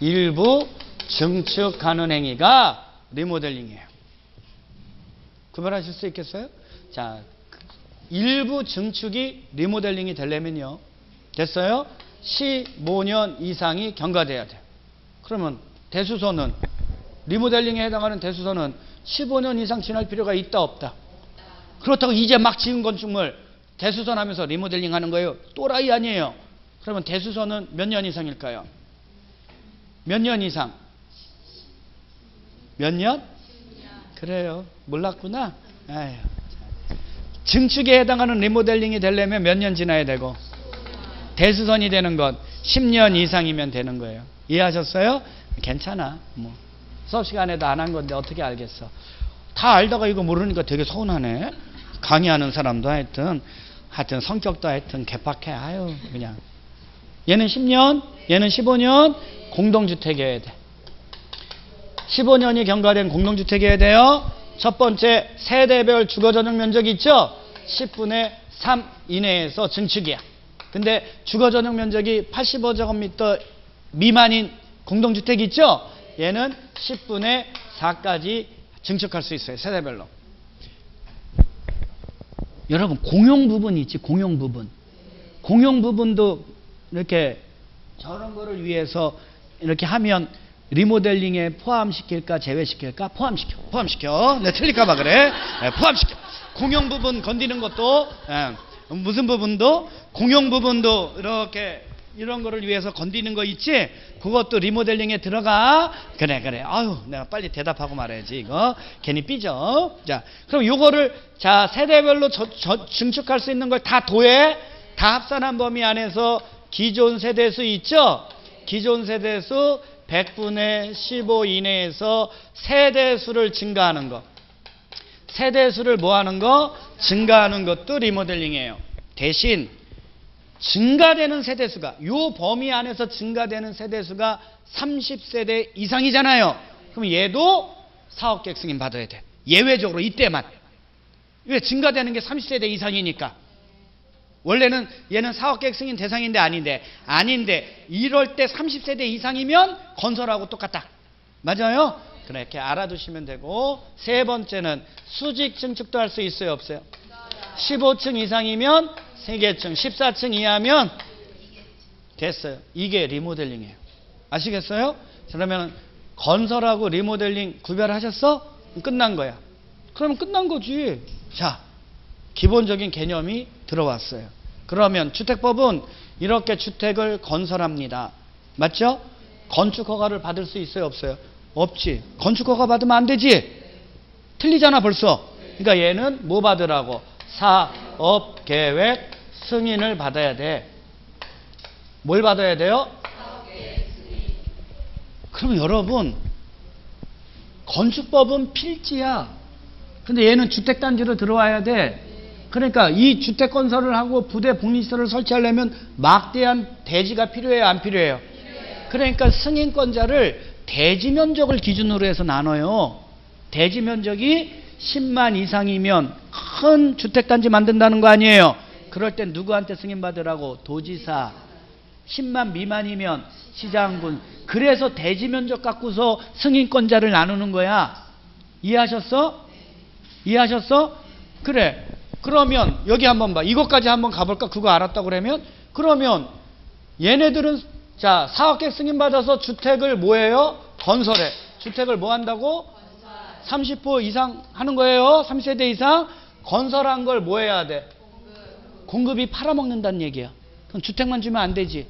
일부 증축하는 행위가 리모델링이에요. 구별하실 수 있겠어요? 자, 일부 증축이 리모델링이 되려면요. 됐어요? 15년 이상이 경과돼야 돼요. 그러면 대수선은 리모델링에 해당하는 대수선은 15년 이상 지날 필요가 있다 없다. 그렇다고 이제 막 지은 건축물 대수선 하면서 리모델링 하는 거예요. 또라이 아니에요. 그러면 대수선은 몇 년 이상일까요? 몇 년 이상? 몇 년? 그래요. 몰랐구나. 아유. 증축에 해당하는 리모델링이 되려면 몇 년 지나야 되고 대수선이 되는 것 10년 이상이면 되는 거예요. 이해하셨어요? 괜찮아. 뭐 수업 시간에도 안 한 건데 어떻게 알겠어? 다 알다가 이거 모르니까 되게 서운하네. 강의하는 사람도 하여튼 하여튼 성격도 하여튼 개팍해. 아유 그냥 얘는 10년, 얘는 15년 공동주택이어야 돼. 15년이 경과된 공동주택이어야 돼요. 첫 번째 세대별 주거 전용 면적이 있죠? 10분의 3 이내에서 증축이야. 근데 주거 전용 면적이 85제곱미터 미만인 공동주택 있죠? 얘는 10분의 4까지 증축할 수 있어요. 세대별로. 여러분 공용 부분이 있지 공용 부분. 공용 부분도 이렇게 저런 거를 위해서 이렇게 하면 리모델링에 포함시킬까 제외시킬까? 포함시켜 포함시켜. 네 틀릴까봐 그래? 네, 포함시켜. 공용 부분 건드는 것도 예, 무슨 부분도 공용 부분도 이렇게 이런 거를 위해서 건드는 거 있지? 그것도 리모델링에 들어가. 그래 그래. 아유 내가 빨리 대답하고 말해야지 이거. 괜히 삐져. 자 그럼 요거를 자 세대별로 저, 저, 증축할 수 있는 걸 다 도해 다 합산한 범위 안에서 기존 세대수 있죠? 기존 세대수 100분의 15 이내에서 세대수를 증가하는 것. 세대수를 뭐 하는 거? 증가하는 것도 리모델링이에요. 대신 증가되는 세대수가 요 범위 안에서 증가되는 세대수가 30세대 이상이잖아요. 그럼 얘도 사업계획 승인 받아야 돼. 예외적으로 이때만. 왜 증가되는 게 30세대 이상이니까. 원래는 얘는 사업계획 승인 대상인데 아닌데 아닌데 이럴 때 30세대 이상이면 건설하고 똑같다. 맞아요? 그렇게 알아두시면 되고 세 번째는 수직 증축도 할 수 있어요 없어요? 15층 이상이면 3개층 14층 이하면 됐어요. 이게 리모델링이에요. 아시겠어요? 그러면 건설하고 리모델링 구별하셨어? 끝난 거야. 그러면 끝난 거지. 자, 기본적인 개념이 들어왔어요. 그러면 주택법은 이렇게 주택을 건설합니다. 맞죠? 건축 허가를 받을 수 있어요, 없어요? 없지. 건축 허가 받으면 안 되지. 틀리잖아, 벌써. 그러니까 얘는 뭐 받으라고? 사업 계획 승인을 받아야 돼. 뭘 받아야 돼요? 그러면 여러분 건축법은 필지야. 근데 얘는 주택단지로 들어와야 돼. 그러니까 이 주택 건설을 하고 부대 복리시설을 설치하려면 막대한 대지가 필요해요, 안 필요해요? 그러니까 승인권자를 대지 면적을 기준으로 해서 나눠요. 대지 면적이 10만 이상이면 큰 주택단지 만든다는 거 아니에요? 그럴 땐 누구한테 승인받으라고? 도지사. 10만 미만이면 시장군. 그래서 대지 면적 갖고서 승인권자를 나누는 거야. 이해하셨어? 이해하셨어? 그래. 그러면 여기 한번 봐. 이것까지 한번 가볼까? 그거 알았다고 그러면 그러면 얘네들은 자 사업계획 승인 받아서 주택을 뭐해요? 건설해. 주택을 뭐 한다고? 30호 이상 하는 거예요. 3세대 이상. 건설한 걸 뭐 해야 돼? 공급 이 팔아먹는다는 얘기야. 그럼 주택만 주면 안 되지.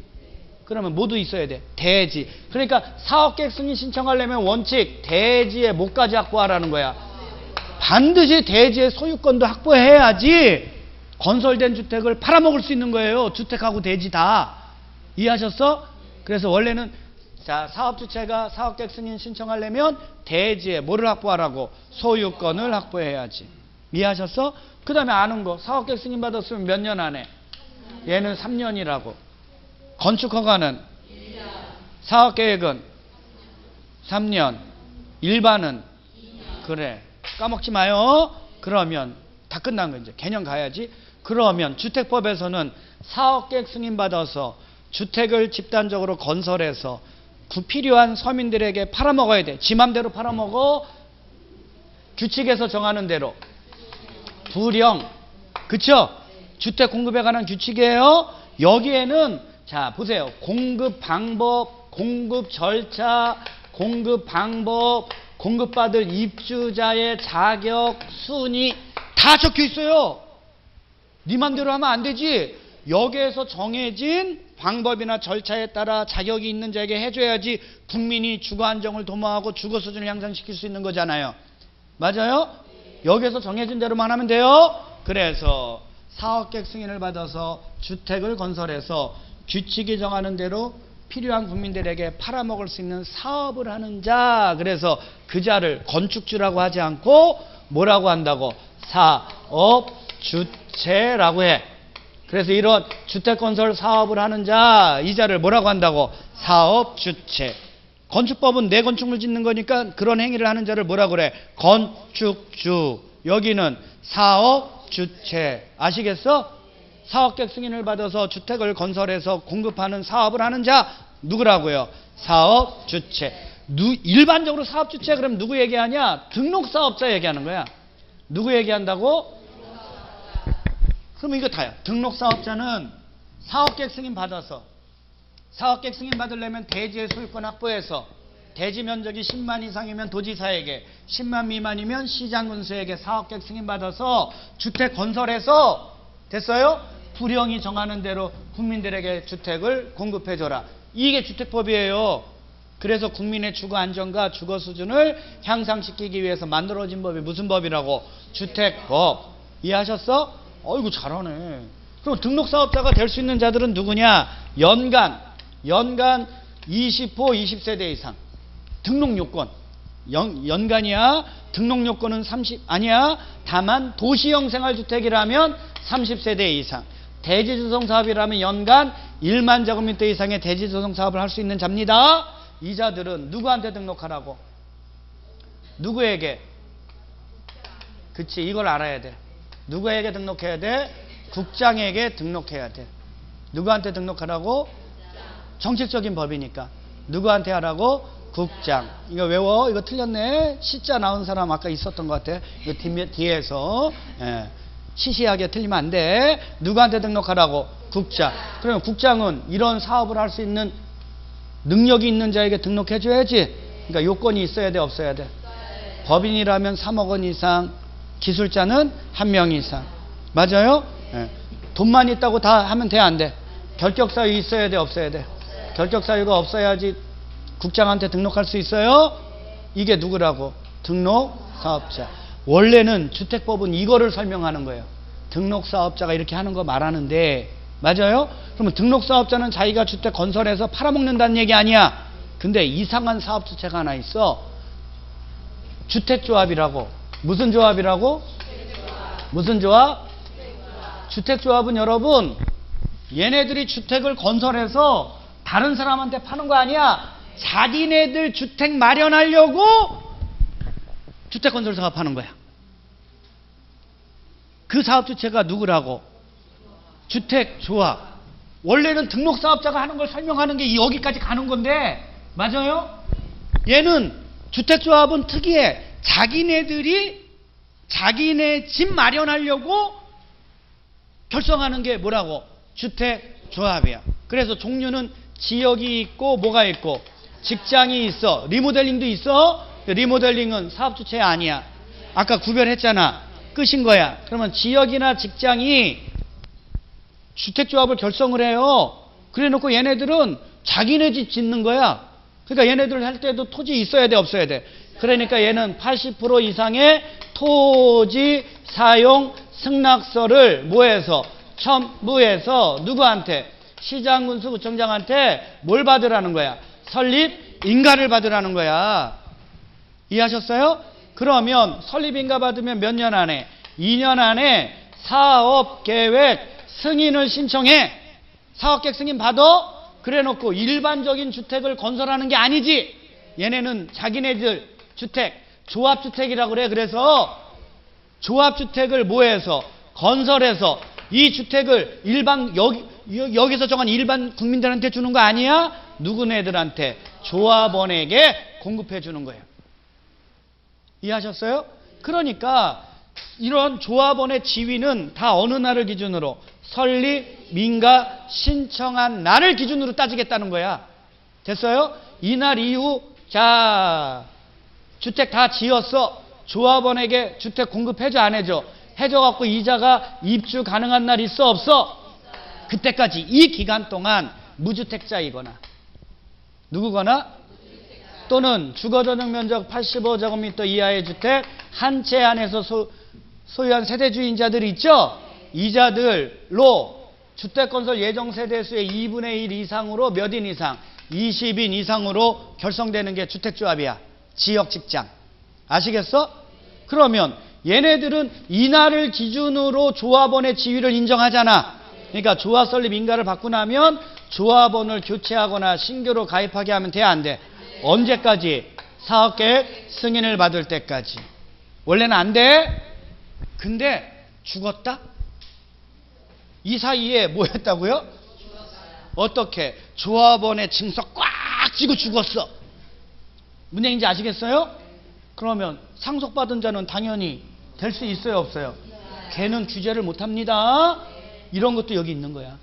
그러면 모두 있어야 돼. 대지. 그러니까 사업계획 승인 신청하려면 원칙 대지의 목까지 확보하라는 거야. 반드시 대지의 소유권도 확보해야지 건설된 주택을 팔아먹을 수 있는 거예요. 주택하고 대지 다. 이해하셨어? 그래서 원래는 자 사업주체가 사업계획 승인 신청하려면 대지에 뭐를 확보하라고? 소유권을 확보해야지. 이해하셨어? 그 다음에 아는 거 사업계획 승인 받았으면 몇 년 안에? 얘는 3년이라고. 건축허가는? 사업계획은? 3년. 일반은? 그래. 까먹지 마요. 그러면 다 끝난 거 이제 개념 가야지. 그러면 주택법에서는 사업계획 승인 받아서 주택을 집단적으로 건설해서 불필요한 서민들에게 팔아먹어야 돼. 지 맘대로 팔아먹어. 규칙에서 정하는 대로. 불영. 그쵸? 주택 공급에 관한 규칙이에요. 여기에는 자 보세요. 공급 방법, 공급 절차, 공급 방법, 공급받을 입주자의 자격, 순위 다 적혀 있어요. 네 맘대로 하면 안 되지. 여기에서 정해진 방법이나 절차에 따라 자격이 있는 자에게 해줘야지 국민이 주거 안정을 도모하고 주거 수준을 향상시킬 수 있는 거잖아요. 맞아요? 여기에서 정해진 대로만 하면 돼요. 그래서 사업계획 승인을 받아서 주택을 건설해서 규칙이 정하는 대로 필요한 국민들에게 팔아먹을 수 있는 사업을 하는 자. 그래서 그 자를 건축주라고 하지 않고 뭐라고 한다고? 사업주체라고 해. 그래서 이런 주택건설 사업을 하는 자, 이 자를 뭐라고 한다고? 사업주체. 건축법은 내 건축물 짓는 거니까 그런 행위를 하는 자를 뭐라 그래? 건축주. 여기는 사업주체. 아시겠어? 사업계획 승인을 받아서 주택을 건설해서 공급하는 사업을 하는 자 누구라고요? 사업 주체. 누, 일반적으로 사업 주체 그럼 누구 얘기하냐? 등록 사업자 얘기하는 거야. 누구 얘기한다고? 그럼 이거 다야. 등록 사업자는 사업계획 승인 받아서 사업계획 승인 받으려면 대지의 소유권 확보해서 대지 면적이 10만 이상이면 도지사에게 10만 미만이면 시장 군수에게 사업계획 승인 받아서 주택 건설해서 됐어요? 불령이 정하는 대로 국민들에게 주택을 공급해줘라. 이게 주택법이에요. 그래서 국민의 주거 안정과 주거 수준을 향상시키기 위해서 만들어진 법이 무슨 법이라고? 주택법. 이해하셨어? 어이구 잘하네. 그럼 등록사업자가 될 수 있는 자들은 누구냐? 연간, 연간 20호 20세대 이상. 등록 요건. 연, 연간이야. 등록 요건은 30 아니야. 다만 도시형 생활주택이라면 30세대 이상. 대지조성 사업이라면 연간 1만 제곱미터 이상의 대지 조성 사업을 할 수 있는 자입니다. 이 자들은 누구한테 등록하라고? 누구에게? 그치 이걸 알아야 돼. 누구에게 등록해야 돼? 국장에게 등록해야 돼. 누구한테 등록하라고? 정책적인 법이니까. 누구한테 하라고? 국장. 이거 외워. 이거 틀렸네. 시자 나온 사람 아까 있었던 것 같아. 이거 뒤, 뒤에서. 예. 시시하게 틀리면 안 돼. 누구한테 등록하라고? 국장. 그러면 국장은 이런 사업을 할 수 있는 능력이 있는 자에게 등록해 줘야지. 그러니까 요건이 있어야 돼, 없어야 돼. 법인이라면 3억 원 이상, 기술자는 한 명 이상. 맞아요? 예. 돈만 있다고 다 하면 돼, 안 돼? 결격 사유 있어야 돼, 없어야 돼? 결격 사유가 없어야지 국장한테 등록할 수 있어요? 이게 누구라고? 등록 사업자. 원래는 주택법은 이거를 설명하는 거예요. 등록 사업자가 이렇게 하는 거 말하는데 맞아요? 그러면 등록 사업자는 자기가 주택 건설해서 팔아먹는다는 얘기 아니야. 근데 이상한 사업 주체가 하나 있어. 주택조합이라고. 무슨 조합이라고? 무슨 조합? 주택조합은 여러분 얘네들이 주택을 건설해서 다른 사람한테 파는 거 아니야. 자기네들 주택 마련하려고 주택 건설 사업하는 거야. 그 사업 주체가 누구라고? 주택 조합. 원래는 등록 사업자가 하는 걸 설명하는 게 여기까지 가는 건데 맞아요? 얘는 주택 조합은 특이해. 자기네들이 자기네 집 마련하려고 결성하는 게 뭐라고? 주택 조합이야. 그래서 종류는 지역이 있고 뭐가 있고 직장이 있어. 리모델링도 있어. 리모델링은 사업 주체 아니야. 아까 구별했잖아. 끝인 거야. 그러면 지역이나 직장이 주택조합을 결성을 해요. 그래 놓고 얘네들은 자기네 집 짓는 거야. 그러니까 얘네들 할 때도 토지 있어야 돼, 없어야 돼. 그러니까 얘는 80% 이상의 토지 사용 승낙서를 뭐해서 첨부해서 누구한테 시장군수 구청장한테 뭘 받으라는 거야? 설립 인가를 받으라는 거야. 이해하셨어요? 그러면 설립 인가 받으면 몇 년 안에 2년 안에 사업 계획 승인을 신청해. 사업 계획 승인 받아? 그래 놓고 일반적인 주택을 건설하는 게 아니지. 얘네는 자기네들 주택 조합주택이라고 그래. 그래서 조합주택을 뭐해서 건설해서 이 주택을 일반 여기 여- 여기서 정한 일반 국민들한테 주는 거 아니야? 누구네들한테 조합원에게 공급해 주는 거예요. 이해하셨어요? 그러니까 이런 조합원의 지위는 다 어느 날을 기준으로 설립 민가 신청한 날을 기준으로 따지겠다는 거야. 됐어요? 이날 이후 자 주택 다 지었어. 조합원에게 주택 공급해줘 안 해줘? 해줘 갖고 이자가 입주 가능한 날 있어 없어? 그때까지 이 기간 동안 무주택자이거나 누구거나 또는 주거전용 면적 85제곱미터 이하의 주택 한 채 안에서 소, 소유한 세대주인자들 있죠? 이자들로 주택건설 예정 세대수의 2분의 1 이상으로 몇 인 이상? 20인 이상으로 결성되는 게 주택조합이야. 지역 직장. 아시겠어? 그러면 얘네들은 이날을 기준으로 조합원의 지위를 인정하잖아. 그러니까 조합 설립 인가를 받고 나면 조합원을 교체하거나 신규로 가입하게 하면 돼, 안 돼? 언제까지? 사업계획 승인을 받을 때까지. 원래는 안 돼? 근데 죽었다? 이 사이에 뭐 했다고요? 어떻게? 조합원의 증서 꽉 쥐고 죽었어. 얘기인지 아시겠어요? 그러면 상속받은 자는 당연히 될 수 있어요, 없어요? 걔는 규제를 못 합니다. 이런 것도 여기 있는 거야.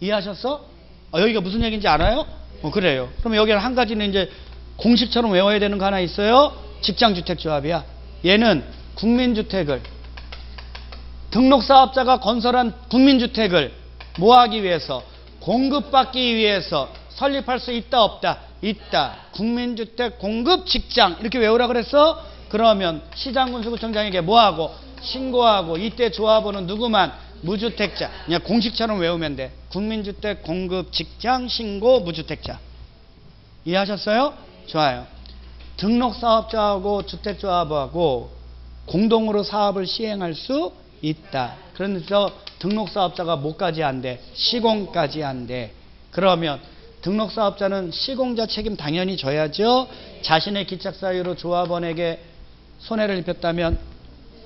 이해하셨어? 어, 여기가 무슨 얘기인지 알아요? 어, 그래요. 그러면 여기는 한 가지는 이제 공식처럼 외워야 되는 거 하나 있어요. 직장주택조합이야. 얘는 국민주택을. 등록사업자가 건설한 국민주택을 뭐 하기 위해서 공급받기 위해서 설립할 수 있다 없다? 있다. 국민주택 공급 직장. 이렇게 외우라 그랬어? 그러면 시장군수구청장에게 뭐하고? 신고하고 이때 조합원은 누구만? 무주택자. 그냥 공식처럼 외우면 돼. 국민주택 공급 직장 신고 무주택자. 이해하셨어요? 좋아요 등록 사업자하고 주택조합하고 공동으로 사업을 시행할 수 있다. 그래서 등록 사업자가 뭐까지 안 돼? 시공까지 안 돼. 그러면 등록 사업자는 시공자 책임 당연히 져야죠. 자신의 기착 사유로 조합원에게 손해를 입혔다면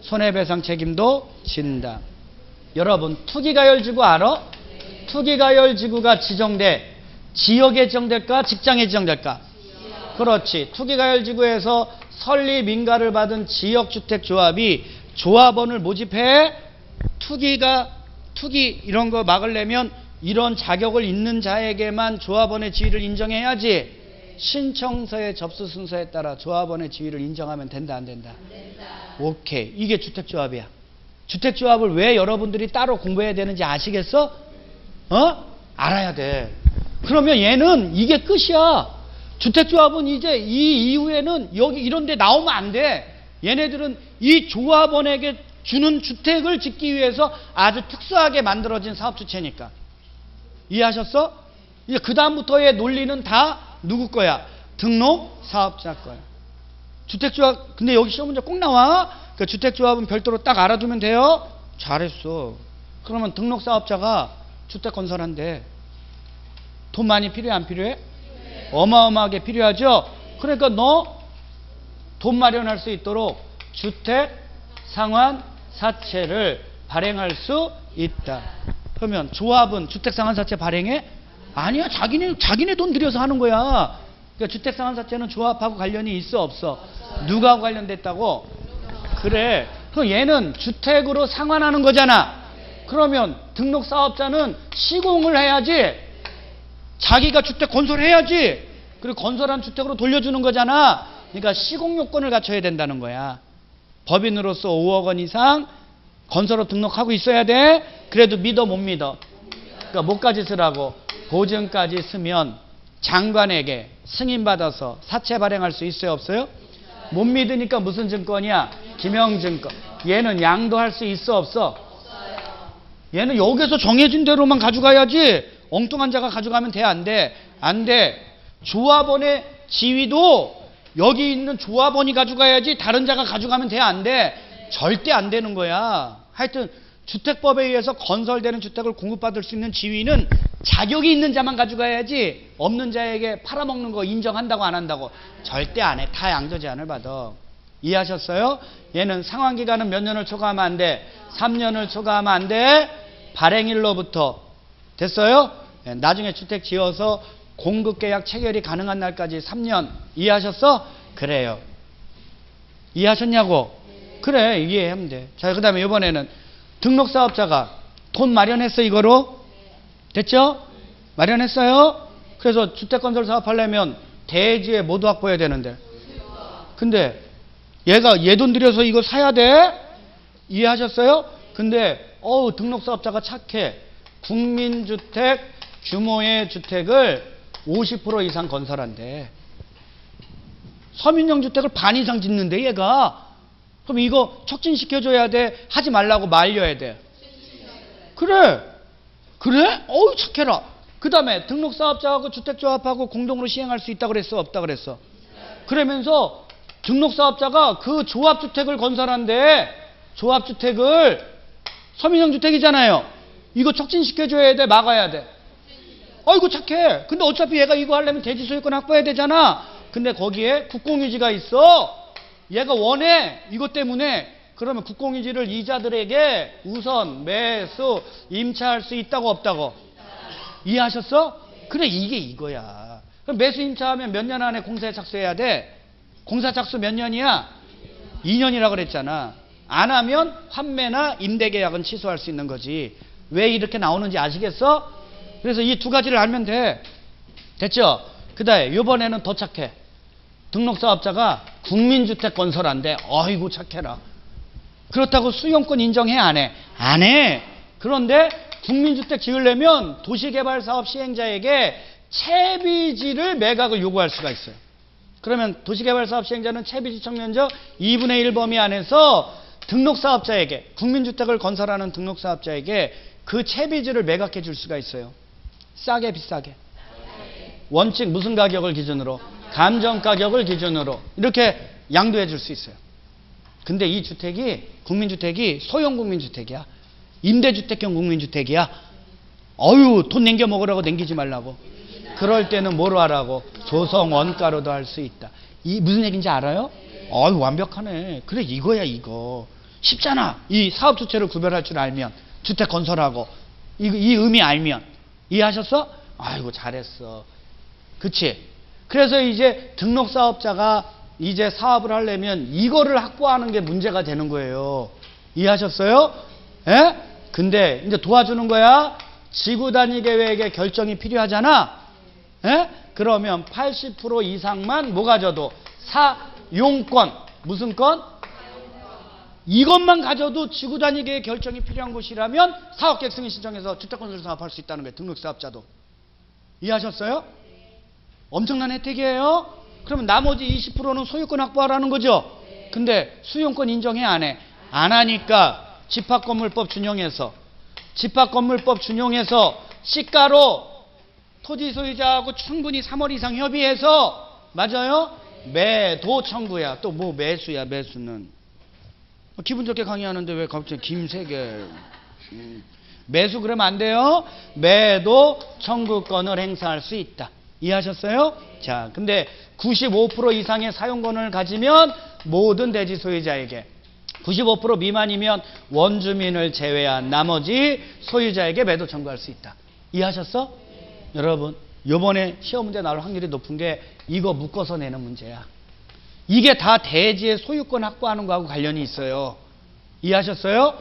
손해배상 책임도 진다. 여러분 투기가열지구 알아? 투기가열지구가 지정돼 지역에 지정될까? 직장에 지정될까? 그렇지. 투기가열지구에서 설립 민가를 받은 지역주택조합이 조합원을 모집해 투기가 투기 이런 거 막으려면 이런 자격을 있는 자에게만 조합원의 지위를 인정해야지. 신청서의 접수 순서에 따라 조합원의 지위를 인정하면 된다 안 된다. 오케이. 이게 주택조합이야. 주택조합을 왜 여러분들이 따로 공부해야 되는지 아시겠어? 어? 알아야 돼. 그러면 얘는 이게 끝이야. 주택조합은 이제 이 이후에는 여기 이런 데 나오면 안 돼. 얘네들은 이 조합원에게 주는 주택을 짓기 위해서 아주 특수하게 만들어진 사업주체니까. 이해하셨어? 이제 그다음부터의 논리는 다 누구 거야? 등록 사업자 거야. 주택조합, 근데 여기 시험 문제 꼭 나와. 그 주택조합은 별도로 딱 알아두면 돼요. 잘했어. 그러면 등록 사업자가 주택 건설한대. 돈 많이 필요해, 안 필요해? 어마어마하게 필요하죠? 그러니까 너 돈 마련할 수 있도록 주택 상환 사채를 발행할 수 있다. 그러면 조합은 주택 상환 사채 발행해? 아니야. 자기네 자기네 돈 들여서 하는 거야. 그러니까 주택 상환 사채는 조합하고 관련이 있어 없어? 누가 관련됐다고? 그래. 그럼 얘는 주택으로 상환하는 거잖아. 그러면 등록 사업자는 시공을 해야지. 자기가 주택 건설해야지. 그리고 건설한 주택으로 돌려주는 거잖아. 그러니까 시공 요건을 갖춰야 된다는 거야. 법인으로서 5억 원 이상 건설업 등록하고 있어야 돼? 그래도 믿어 못 믿어? 그러니까 뭐까지 쓰라고? 보증까지 쓰면 장관에게 승인받아서 사채 발행할 수 있어요 없어요? 못 믿으니까 무슨 증권이야? 기명증권. 얘는 양도할 수 있어 없어? 얘는 여기서 정해진 대로만 가져가야지 엉뚱한 자가 가져가면 돼 안 돼? 안 돼. 조합원의 지위도 여기 있는 조합원이 가져가야지 다른 자가 가져가면 돼 안 돼? 절대 안 되는 거야. 하여튼 주택법에 의해서 건설되는 주택을 공급받을 수 있는 지위는 자격이 있는 자만 가져가야지 없는 자에게 팔아먹는 거 인정한다고 안 한다고 절대 안 해. 다 양도 제한을 받아. 이해하셨어요? 얘는 상환 기간은 몇 년을 초과하면 안 돼. 3년을 초과하면 안 돼. 발행일로부터 됐어요? 예, 나중에 주택 지어서 공급 계약 체결이 가능한 날까지 3년 이해하셨어? 그래요. 이해하셨냐고? 그래 이해하면 돼. 자 그다음에 이번에는 등록 사업자가 돈 마련했어 이거로 됐죠? 마련했어요? 그래서 주택 건설 사업하려면 대지에 모두 확보해야 되는데. 근데 얘가 얘 돈 들여서 이거 사야 돼? 이해하셨어요? 근데 어우 등록 사업자가 착해. 국민주택 규모의 주택을 50% 이상 건설한대. 서민형 주택을 반 이상 짓는데 얘가 그럼 이거 촉진시켜줘야 돼? 하지 말라고 말려야 돼? 그래. 그래? 어우 착해라. 그 다음에 등록사업자하고 주택조합하고 공동으로 시행할 수 있다 그랬어? 없다 그랬어? 그러면서 등록사업자가 그 조합주택을 건설한대. 조합주택을 서민형 주택이잖아요. 이거 촉진시켜줘야 돼? 막아야 돼? 어이구 착해. 근데 어차피 얘가 이거 하려면 대지 소유권 확보해야 되잖아. 근데 거기에 국공유지가 있어. 얘가 원해. 이것 때문에 그러면 국공유지를 이자들에게 우선 매수 임차할 수 있다고 없다고 이해하셨어? 그래 이게 이거야. 그럼 매수 임차하면 몇 년 안에 공사에 착수해야 돼? 공사 착수 몇 년이야? 2년이라 그랬잖아. 안 하면 환매나 임대 계약은 취소할 수 있는 거지. 왜 이렇게 나오는지 아시겠어? 그래서 이 두 가지를 알면 돼. 됐죠? 그 다음에 이번에는 더 착해. 등록사업자가 국민주택 건설한대. 어이구 착해라. 그렇다고 수용권 인정해 안 해? 안 해. 그런데 국민주택 지으려면 도시개발사업 시행자에게 채비지를 매각을 요구할 수가 있어요. 그러면 도시개발사업 시행자는 채비지 청 면적 2분의 1 범위 안에서 등록사업자에게 국민주택을 건설하는 등록사업자에게 그 채비지를 매각해 줄 수가 있어요. 싸게 비싸게. 원칙 무슨 가격을 기준으로? 감정 가격을 기준으로 이렇게 양도해 줄 수 있어요. 근데 이 주택이 국민주택이 소형 국민주택이야. 임대주택형 국민주택이야. 어유 돈 남겨 먹으라고 남기지 말라고. 그럴 때는 뭐로 하라고? 조성 원가로도 할 수 있다. 이 무슨 얘기인지 알아요? 어유 완벽하네. 그래 이거야 이거. 쉽잖아. 이 사업 주체를 구별할 줄 알면 주택 건설하고 이, 이 의미 알면 이해하셨어? 아이고 잘했어. 그치? 그래서 이제 등록 사업자가 이제 사업을 하려면 이거를 확보하는 게 문제가 되는 거예요. 이해하셨어요? 예? 근데 이제 도와주는 거야. 지구 단위 계획의 결정이 필요하잖아. 예? 그러면 80% 이상만 뭐 가 져도 사용권 무슨 건? 이것만 가져도 지구 단위 계획 결정이 필요한 곳이라면 사업계획 승인 신청해서 주택건설 사업할 수 있다는 거예요. 등록 사업자도. 이해하셨어요? 엄청난 혜택이에요. 그러면 나머지 20%는 소유권 확보하라는 거죠. 근데 수용권 인정해 안 해? 안 하니까 집합건물법 준용해서 집합건물법 준용해서 시가로 토지 소유자하고 충분히 3월 이상 협의해서 맞아요? 매도 청구야. 또 뭐 매수야 매수는. 기분 좋게 강의하는데 왜 갑자기 김세계 음. 매수 그러면 안 돼요? 매도 청구권을 행사할 수 있다. 이해하셨어요? 자, 근데 95% 이상의 사용권을 가지면 모든 대지 소유자에게 95% 미만이면 원주민을 제외한 나머지 소유자에게 매도 청구할 수 있다. 이해하셨어? 여러분, 요번에 시험 문제 나올 확률이 높은 게 이거 묶어서 내는 문제야. 이게 다 대지의 소유권 확보하는 거하고 관련이 있어요. 이해하셨어요?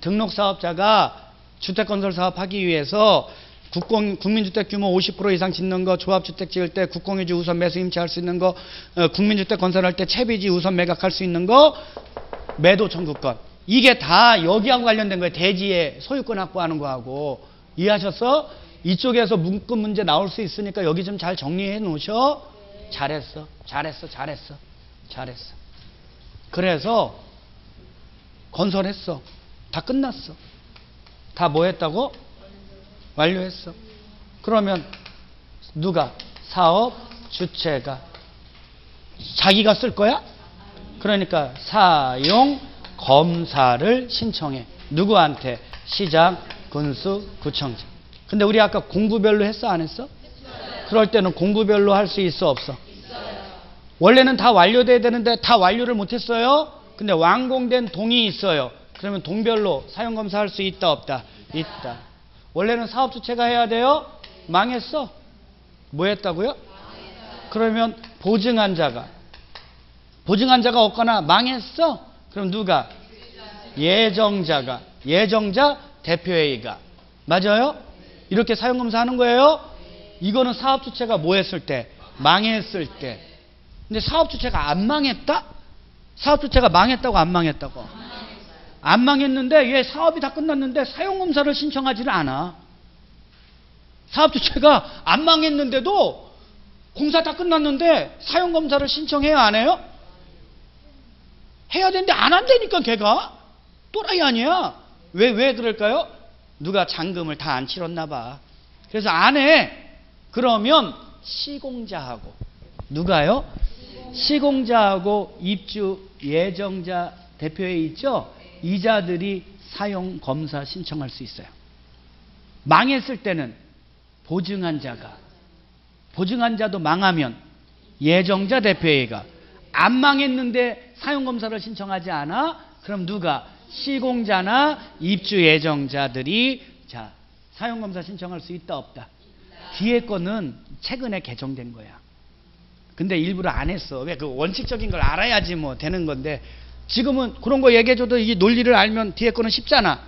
등록 사업자가 주택 건설 사업 하기 위해서 국공, 국민주택 규모 50% 이상 짓는 거, 조합주택 지을 때 국공유지 우선 매수 임차할 수 있는 거, 어, 국민주택 건설할 때 채비지 우선 매각할 수 있는 거, 매도 청구권. 이게 다 여기하고 관련된 거예요. 대지의 소유권 확보하는 거하고. 이해하셨어? 이쪽에서 문금 문제 나올 수 있으니까 여기 좀 잘 정리해 놓으셔. 잘했어. 잘했어. 잘했어. 잘했어. 그래서 건설했어. 다 끝났어. 다 뭐 했다고? 완료했어. 그러면 누가? 사업 주체가 자기가 쓸 거야? 그러니까 사용 검사를 신청해. 누구한테? 시장, 군수, 구청장. 근데 우리 아까 공부별로 했어 안 했어? 그럴 때는 공부별로 할 수 있어 없어? 원래는 다 완료돼야 되는데 다 완료를 못했어요. 근데 완공된 동이 있어요. 그러면 동별로 사용 검사할 수 있다 없다? 있다. 원래는 사업 주체가 해야 돼요. 망했어. 뭐 했다고요? 그러면 보증한 자가 보증한 자가 없거나 망했어. 그럼 누가? 예정자가 예정자 대표회의가 맞아요? 이렇게 사용 검사 하는 거예요. 이거는 사업 주체가 뭐 했을 때? 망했을 때. 근데 사업 주체가 안 망했다? 사업 주체가 망했다고 안 망했다고? 안 망했는데 얘 사업이 다 끝났는데 사용 검사를 신청하지를 않아. 사업 주체가 안 망했는데도 공사 다 끝났는데 사용 검사를 신청해야 안 해요? 해야 되는데 안 한다니까 걔가 또라이 아니야. 왜 왜 그럴까요? 누가 잔금을 다 안 치렀나 봐. 그래서 안 해. 그러면 시공자하고 누가요? 시공자하고 입주 예정자 대표에 있죠. 이자들이 사용 검사 신청할 수 있어요. 망했을 때는 보증한 자가 보증한 자도 망하면 예정자 대표회의가 안 망했는데 사용 검사를 신청하지 않아? 그럼 누가 시공자나 입주 예정자들이 자 사용 검사 신청할 수 있다 없다. 뒤에 거는 최근에 개정된 거야. 근데 일부러 안 했어. 왜 그 원칙적인 걸 알아야지 뭐 되는 건데 지금은 그런 거 얘기해줘도 이 논리를 알면 뒤에 거는 쉽잖아.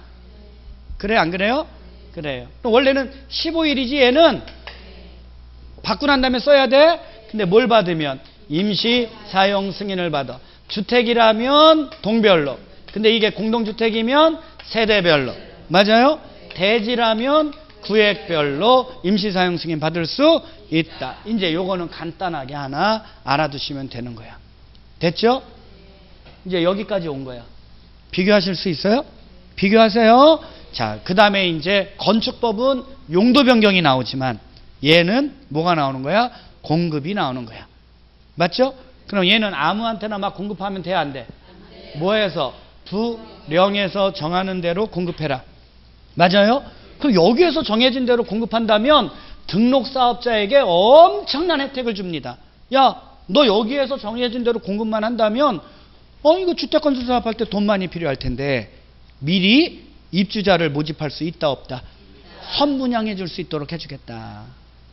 그래 안 그래요? 그래요. 원래는 15일이지 얘는 받고 난 다음에 써야 돼. 근데 뭘 받으면 임시 사용 승인을 받아. 주택이라면 동별로. 근데 이게 공동주택이면 세대별로. 맞아요? 대지라면 구획별로 임시 사용 승인 받을 수 있다. 이제 요거는 간단하게 하나 알아두시면 되는 거야. 됐죠? 이제 여기까지 온 거야. 비교하실 수 있어요? 비교하세요. 자, 그 다음에 이제 건축법은 용도 변경이 나오지만 얘는 뭐가 나오는 거야? 공급이 나오는 거야. 맞죠? 그럼 얘는 아무한테나 막 공급하면 돼, 안 돼? 뭐해서? 부령에서 정하는 대로 공급해라. 맞아요? 그럼 여기에서 정해진 대로 공급한다면 등록 사업자에게 엄청난 혜택을 줍니다. 야, 너 여기에서 정해진 대로 공급만 한다면 어 이거 주택 건설 사업할 때 돈 많이 필요할 텐데 미리 입주자를 모집할 수 있다 없다. 선분양해 줄 수 있도록 해 주겠다.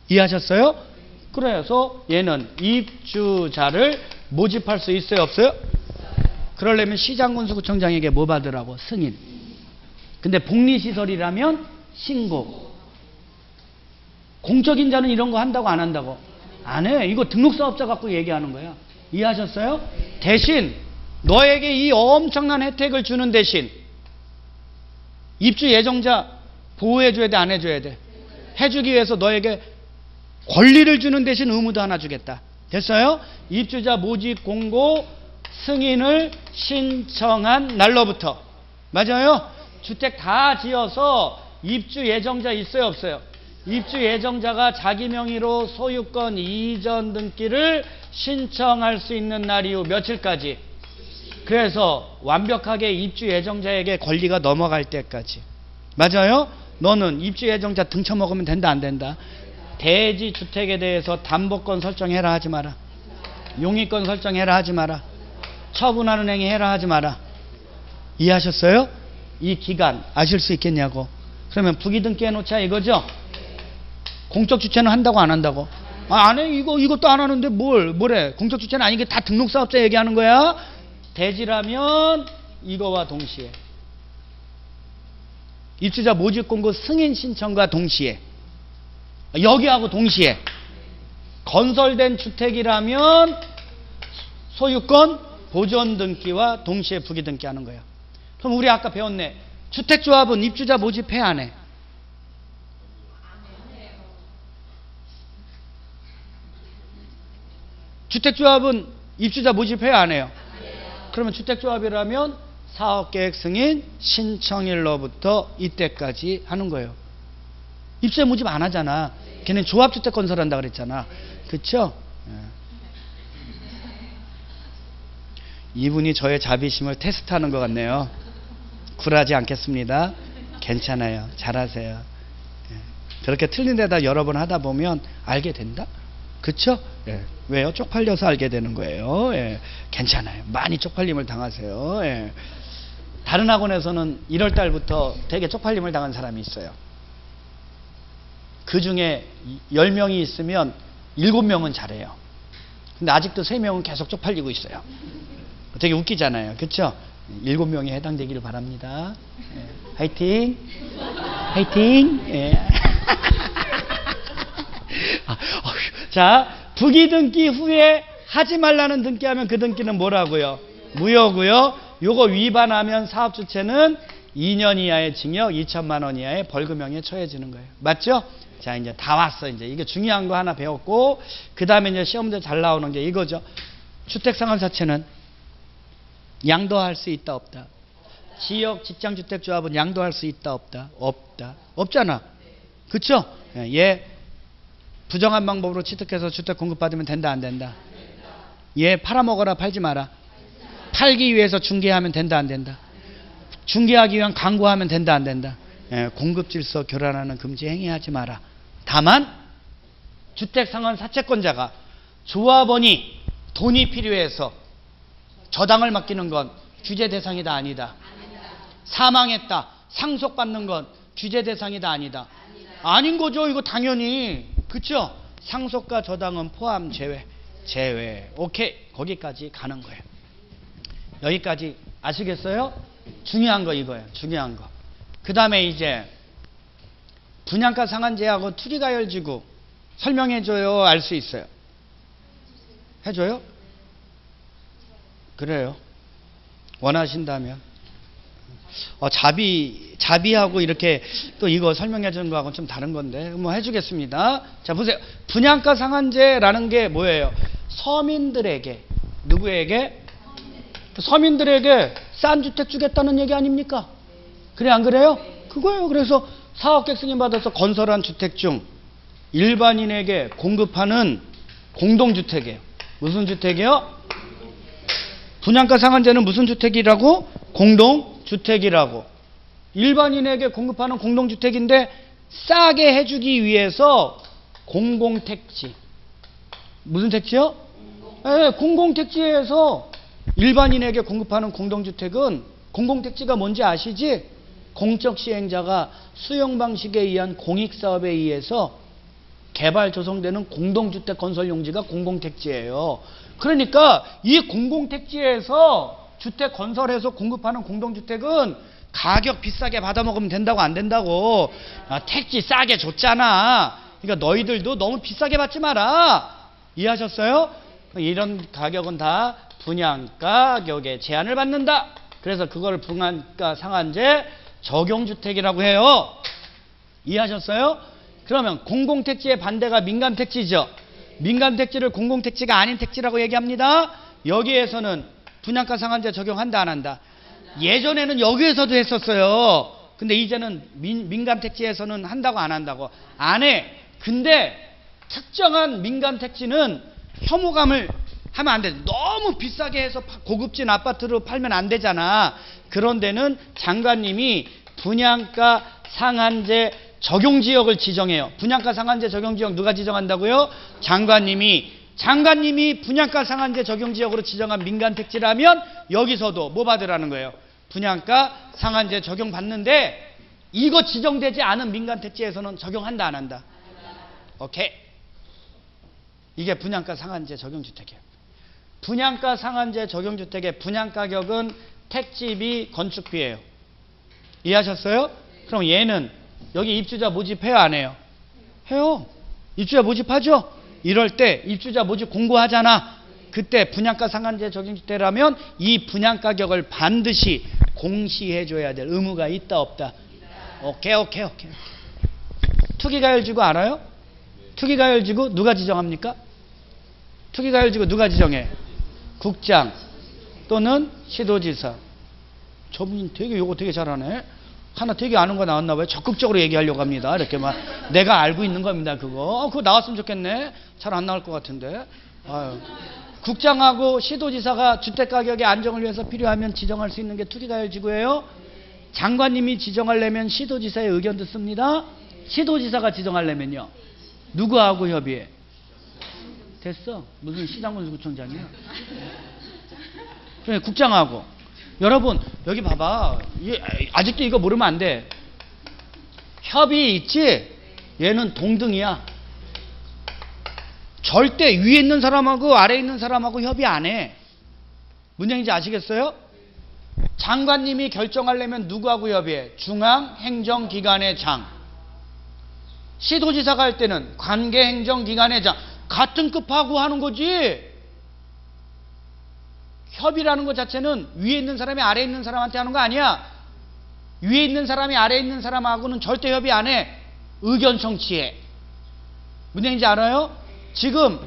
이해하셨어요? 그래서 얘는 입주자를 모집할 수 있어요, 없어요? 그러려면 시장군수구청장에게 뭐 받으라고? 승인. 근데 복리시설이라면 신고. 공적인 자는 이런 거 한다고 안 한다고? 안 해. 이거 등록 사업자 갖고 얘기하는 거야. 이해하셨어요? 대신 너에게 이 엄청난 혜택을 주는 대신 입주 예정자 보호해줘야 돼, 안 해줘야 돼? 해주기 위해서 너에게 권리를 주는 대신 의무도 하나 주겠다. 됐어요? 입주자 모집 공고 승인을 신청한 날로부터. 맞아요? 주택 다 지어서 입주 예정자 있어요, 없어요? 입주 예정자가 자기 명의로 소유권 이전 등기를 신청할 수 있는 날 이 후 며칠까지? 그래서 완벽하게 입주 예정자에게 권리가 넘어갈 때까지. 맞아요? 너는 입주 예정자 등쳐먹으면 된다, 안 된다? 대지 주택에 대해서 담보권 설정해라 하지 마라. 용의권 설정해라 하지 마라. 처분하는 행위 해라 하지 마라. 이해하셨어요? 이 기간 아실 수 있겠냐고. 그러면 부기등기 해놓자 이거죠? 공적 주체는 한다고 안 한다고? 아, 안 해. 이거, 이것도 안 하는데 뭘, 뭐래. 공적 주체는 아닌 게 다 등록사업자 얘기하는 거야? 대지라면 이거와 동시에. 입주자 모집 공고 승인 신청과 동시에. 여기하고 동시에. 건설된 주택이라면 소유권 보존 등기와 동시에 부기 등기 하는 거예요. 그럼 우리 아까 배웠네. 주택조합은 입주자 모집해 안 해? 주택조합은 입주자 모집해 안 해요? 그러면 주택조합이라면 사업계획 승인 신청일로부터 이때까지 하는 거예요. 입주자 모집 안 하잖아. 걔는 조합주택 건설한다 그랬잖아. 그쵸? 예. 이분이 저의 자비심을 테스트하는 것 같네요. 굴하지 않겠습니다. 괜찮아요. 잘하세요. 예. 그렇게 틀린 데다 여러 번 하다 보면 알게 된다? 그쵸? 예. 왜요? 쪽팔려서 알게 되는 거예요. 예. 괜찮아요. 많이 쪽팔림을 당하세요. 예. 다른 학원에서는 1월 달부터 되게 쪽팔림을 당한 사람이 있어요. 그 중에 10명이 있으면 7명은 잘해요. 근데 아직도 3명은 계속 쪽팔리고 있어요. 되게 웃기잖아요. 그쵸? 7명이 해당되기를 바랍니다. 예. 화이팅! 화이팅! 예. 아, 어휴. 자, 부기 등기 후에 하지 말라는 등기 하면 그 등기는 뭐라고요? 무효고요. 요거 위반하면 사업 주체는 2년 이하의 징역, 2천만 원 이하의 벌금형에 처해지는 거예요. 맞죠? 자, 이제 다 왔어. 이제 이게 중요한 거 하나 배웠고 그 다음에 이제 시험들 잘 나오는 게 이거죠. 주택 상황 자체는 양도할 수 있다 없다. 지역 직장 주택 조합은 양도할 수 있다 없다. 없다. 없잖아. 그쵸? 예, 얘 부정한 방법으로 취득해서 주택 공급받으면 된다 안 된다. 얘 팔아먹어라 팔지 마라. 팔기 위해서 중개하면 된다 안 된다. 중개하기 위한 광고하면 된다 안 된다. 예, 공급 질서 교란하는 금지 행위하지 마라. 다만 주택 상환 사채권자가 조합원이 돈이 필요해서 저당을 맡기는 건 규제 대상이다 아니다. 사망했다. 상속받는 건 규제 대상이다 아니다. 아닌 거죠. 이거 당연히. 그쵸? 상속과 저당은 포함 제외. 제외. 오케이. 거기까지 가는 거예요. 여기까지 아시겠어요? 중요한 거 이거예요. 중요한 거. 그 다음에 이제 분양가 상한제하고 투기가열지구 설명해줘요. 알 수 있어요. 해줘요? 그래요. 원하신다면. 어, 자비, 자비하고 이렇게 또 이거 설명해 주는 거하고는 좀 다른 건데, 뭐 해주겠습니다. 자, 보세요. 분양가 상한제라는 게 뭐예요? 서민들에게, 누구에게? 서민들에게 싼 주택 주겠다는 얘기 아닙니까? 그래, 안 그래요? 그거예요. 그래서 사업객 승인 받아서 건설한 주택 중 일반인에게 공급하는 공동주택이에요. 무슨 주택이요? 분양가 상한제는 무슨 주택이라고? 공동주택이라고. 일반인에게 공급하는 공동주택인데 싸게 해주기 위해서 공공택지. 무슨 택지요? 네, 공공택지에서 일반인에게 공급하는 공동주택은 공공택지가 뭔지 아시지? 공적 시행자가 수용 방식에 의한 공익사업에 의해서 개발 조성되는 공동주택 건설 용지가 공공택지예요. 그러니까 이 공공택지에서 주택 건설해서 공급하는 공동주택은 가격 비싸게 받아먹으면 된다고 안 된다고 아, 택지 싸게 줬잖아. 그러니까 너희들도 너무 비싸게 받지 마라. 이해하셨어요? 이런 가격은 다 분양가 격에 제한을 받는다. 그래서 그걸 분양가 상한제 적용주택이라고 해요. 이해하셨어요? 그러면 공공택지의 반대가 민간택지죠. 민간 택지를 공공 택지가 아닌 택지라고 얘기합니다. 여기에서는 분양가 상한제 적용한다 안 한다. 예전에는 여기에서도 했었어요. 근데 이제는 민, 민간 택지에서는 한다고 안 한다고. 안 해. 근데 특정한 민간 택지는 혐오감을 하면 안 돼. 너무 비싸게 해서 고급진 아파트로 팔면 안 되잖아. 그런 데는 장관님이 분양가 상한제 적용 지역을 지정해요. 분양가 상한제 적용 지역 누가 지정한다고요? 장관님이 장관님이 분양가 상한제 적용 지역으로 지정한 민간 택지라면 여기서도 뭐 받으라는 거예요? 분양가 상한제 적용 받는데 이거 지정되지 않은 민간 택지에서는 적용한다 안 한다? 오케이. 이게 분양가 상한제 적용 주택이에요. 분양가 상한제 적용 주택의 분양 가격은 택지비 건축비예요. 이해하셨어요? 그럼 얘는 여기 입주자 모집해요 안 해요? 해요. 입주자 모집하죠? 이럴 때 입주자 모집 공고하잖아. 그때 분양가 상한제 적용주택이라면 이 분양 가격을 반드시 공시해줘야 될 의무가 있다 없다. 오케이 오케이 오케이. 투기가열지구 알아요? 투기가열지구 누가 지정합니까? 투기가열지구 누가 지정해? 국장 또는 시도지사. 저분 되게 요거 되게 잘하네. 하나 되게 아는 거 나왔나 봐요. 적극적으로 얘기하려고 합니다. 이렇게 막 내가 알고 있는 겁니다. 그거. 어, 그거 나왔으면 좋겠네. 잘 안 나올 것 같은데. 아유. 국장하고 시도지사가 주택 가격의 안정을 위해서 필요하면 지정할 수 있는 게 투기가열지구예요. 장관님이 지정하려면 시도지사의 의견 듣습니다. 시도지사가 지정하려면요. 누구하고 협의해? 됐어. 무슨 시장군수구청장이야. 그래, 국장하고. 여러분, 여기 봐봐. 이- 아직도 이거 모르면 안 돼. 협의 있지? 얘는 동등이야. 절대 위에 있는 사람하고 아래에 있는 사람하고 협의 안 해. 문제인지 아시겠어요? 장관님이 결정하려면 누구하고 협의해? 중앙행정기관의 장. 시도지사가 할 때는 관계행정기관의 장. 같은 급하고 하는 거지. 협의라는 것 자체는 위에 있는 사람이 아래에 있는 사람한테 하는 거 아니야. 위에 있는 사람이 아래에 있는 사람하고는 절대 협의 안 해. 의견 청취해. 문제인지 알아요? 지금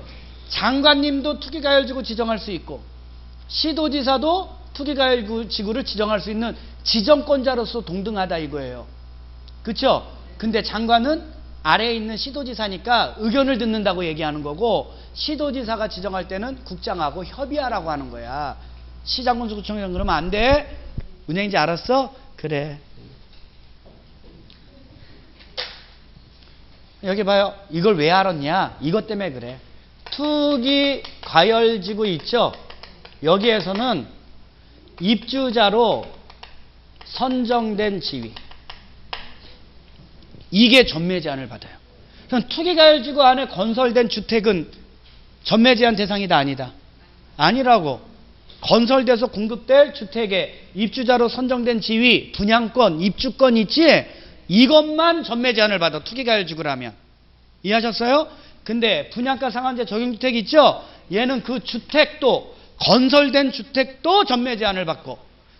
장관님도 투기가열지구 지정할 수 있고 시도지사도 투기가열지구를 지정할 수 있는 지정권자로서 동등하다 이거예요. 그렇죠? 근데 장관은 아래에 있는 시도지사니까 의견을 듣는다고 얘기하는 거고 시도지사가 지정할 때는 국장하고 협의하라고 하는 거야. 시장군수구청장 그러면 안 돼. 은행인지 알았어? 그래. 여기 봐요. 이걸 왜 알았냐? 이것 때문에 그래. 투기 과열지구 있죠? 여기에서는 입주자로 선정된 지위. 이게 전매 제한을 받아요. 그럼 투기가열지구 안에 건설된 주택은 전매 제한 대상이다 아니다. 아니라고. 건설돼서 공급될 주택에 입주자로 선정된 지위, 분양권, 입주권 있지? 이것만 전매 제한을 받아. 투기가열지구라면. 이해하셨어요? 근데 분양가 상한제 적용주택 있죠? 얘는 그 주택도 건설된 주택도 전매 제한을 받고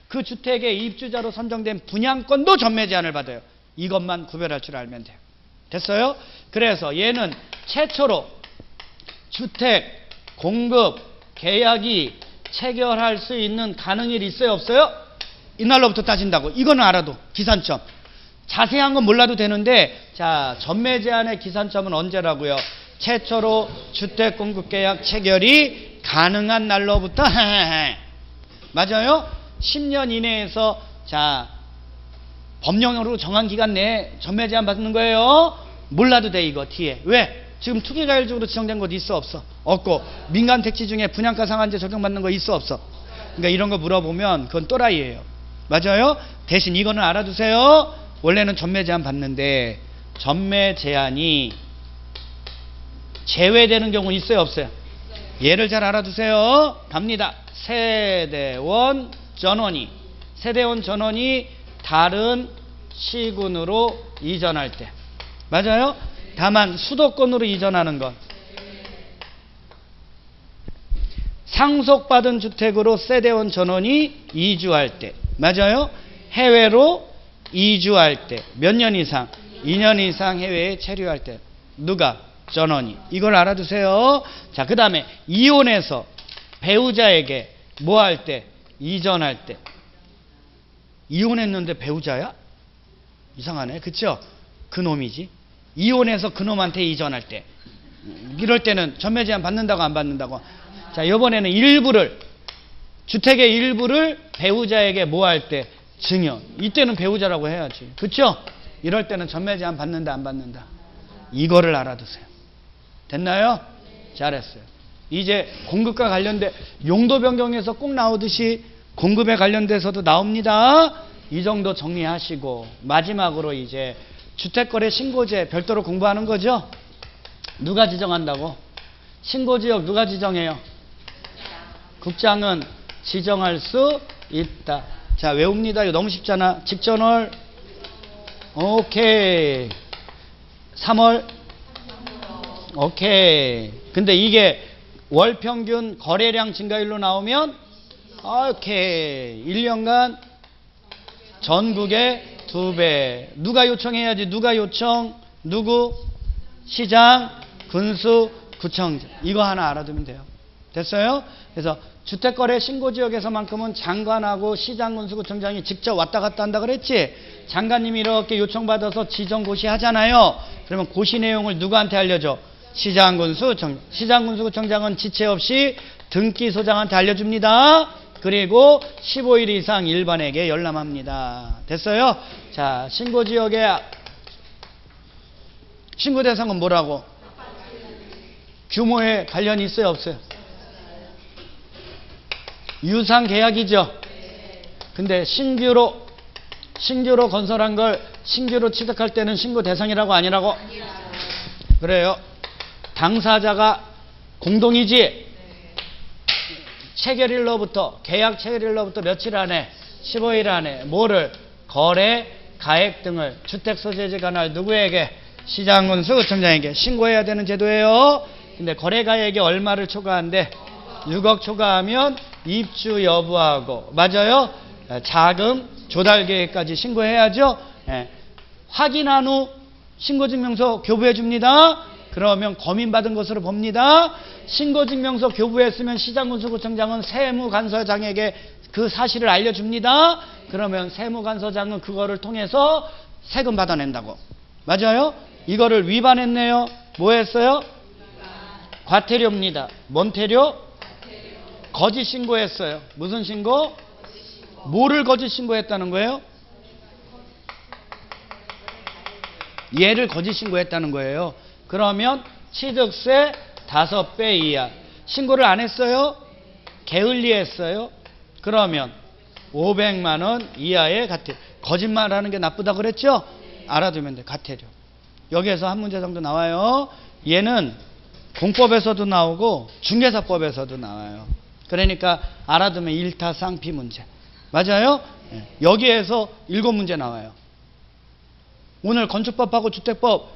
그 주택의 입주자로 선정된 분양권도 전매 제한을 받아요. 이것만 구별할 줄 알면 돼요. 됐어요? 그래서 얘는 최초로 주택 공급 계약이 체결할 수 있는 가능일이 있어요, 없어요? 이날로부터 따진다고. 이거는 알아도 기산점. 자세한 건 몰라도 되는데 자 전매 제한의 기산점은 언제라고요? 최초로 주택 공급 계약 체결이 가능한 날로부터 맞아요? 10년 이내에서 자 법령으로 정한 기간 내에 전매 제한 받는 거예요. 몰라도 돼 이거 뒤에 왜? 지금 투기가열적으로 지정된 곳 있어 없어? 없고 민간 택지 중에 분양가 상한제 적용받는 거 있어 없어? 그러니까 이런 거 물어보면 그건 또라이예요. 맞아요? 대신 이거는 알아두세요. 원래는 전매 제한 받는데 전매 제한이 제외되는 경우 있어요 없어요? 예를 잘 알아두세요. 갑니다. 세대원 전원이 세대원 전원이 다른 시군으로 이전할 때 맞아요? 다만 수도권으로 이전하는 것 상속받은 주택으로 세대원 전원이 이주할 때 맞아요? 해외로 이주할 때 몇 년 이상 2년 이상 해외에 체류할 때 누가 전원이 이걸 알아두세요. 자, 그 다음에 이혼해서 배우자에게 뭐 할 때? 이전할 때. 이혼했는데 배우자야? 이상하네. 그쵸? 그놈이지. 이혼해서 그놈한테 이전할 때. 이럴 때는 전매 제한 받는다고 안 받는다고. 자, 이번에는 일부를 주택의 일부를 배우자에게 뭐 할 때? 증여. 이때는 배우자라고 해야지. 그쵸? 이럴 때는 전매 제한 받는다 안 받는다. 이거를 알아두세요. 됐나요? 잘했어요. 이제 공급과 관련된 용도 변경에서 꼭 나오듯이 공급에 관련돼서도 나옵니다. 이 정도 정리하시고 마지막으로 이제 주택거래 신고제 별도로 공부하는 거죠? 누가 지정한다고? 신고지역 누가 지정해요? 국장은 지정할 수 있다. 자, 외웁니다. 이거 너무 쉽잖아. 직전월. 오케이. 3월. 오케이. 근데 이게 월 평균 거래량 증가율로 나오면 오케이. 1년간 전국의 두 배. 누가 요청해야지? 누가 요청? 누구? 시장, 군수, 구청장. 이거 하나 알아두면 돼요. 됐어요? 그래서 주택거래 신고지역에서만큼은 장관하고 시장, 군수, 구청장이 직접 왔다 갔다 한다 그랬지? 장관님이 이렇게 요청받아서 지정고시 하잖아요. 그러면 고시 내용을 누구한테 알려줘? 시장, 군수, 청 시장, 군수, 구청장은 지체 없이 등기 소장한테 알려줍니다. 그리고 15일 이상 일반에게 열람합니다. 됐어요? 자, 신고 지역의 신고 대상은 뭐라고? 규모에 관련이 있어요, 없어요? 유상 계약이죠. 근데 신규로 신규로 건설한 걸 신규로 취득할 때는 신고 대상이라고 아니라고? 그래요. 당사자가 공동이지. 체결일로부터 계약 체결일로부터 며칠 안에 15일 안에 뭐를 거래 가액 등을 주택 소재지 관할 누구에게 시장군 수 구청장에게 신고해야 되는 제도예요. 근데 거래 가액이 얼마를 초과한데 6억 초과하면 입주 여부하고 맞아요. 자금 조달 계획까지 신고해야죠. 예. 확인한 후 신고증명서 교부해 줍니다. 그러면 검인받은 것으로 봅니다. 신고증명서 교부했으면 시장군수구청장은 세무간서장에게 그 사실을 알려줍니다. 그러면 세무간서장은 그거를 통해서 세금 받아낸다고. 맞아요? 이거를 위반했네요. 뭐 했어요? 과태료입니다. 뭔 태료? 거짓 신고했어요. 무슨 신고? 뭐를 거짓 신고했다는 거예요? 얘를 거짓 신고했다는 거예요. 그러면 취득세 5배 이하. 신고를 안 했어요? 게을리했어요? 그러면 500만 원 이하의 과태료. 거짓말하는 게 나쁘다 그랬죠? 알아두면 돼. 과태료. 여기에서 한 문제 정도 나와요. 얘는 공법에서도 나오고 중개사법에서도 나와요. 그러니까 알아두면 일타쌍피 문제. 맞아요? 예. 여기에서 일곱 문제 나와요. 오늘 건축법하고 주택법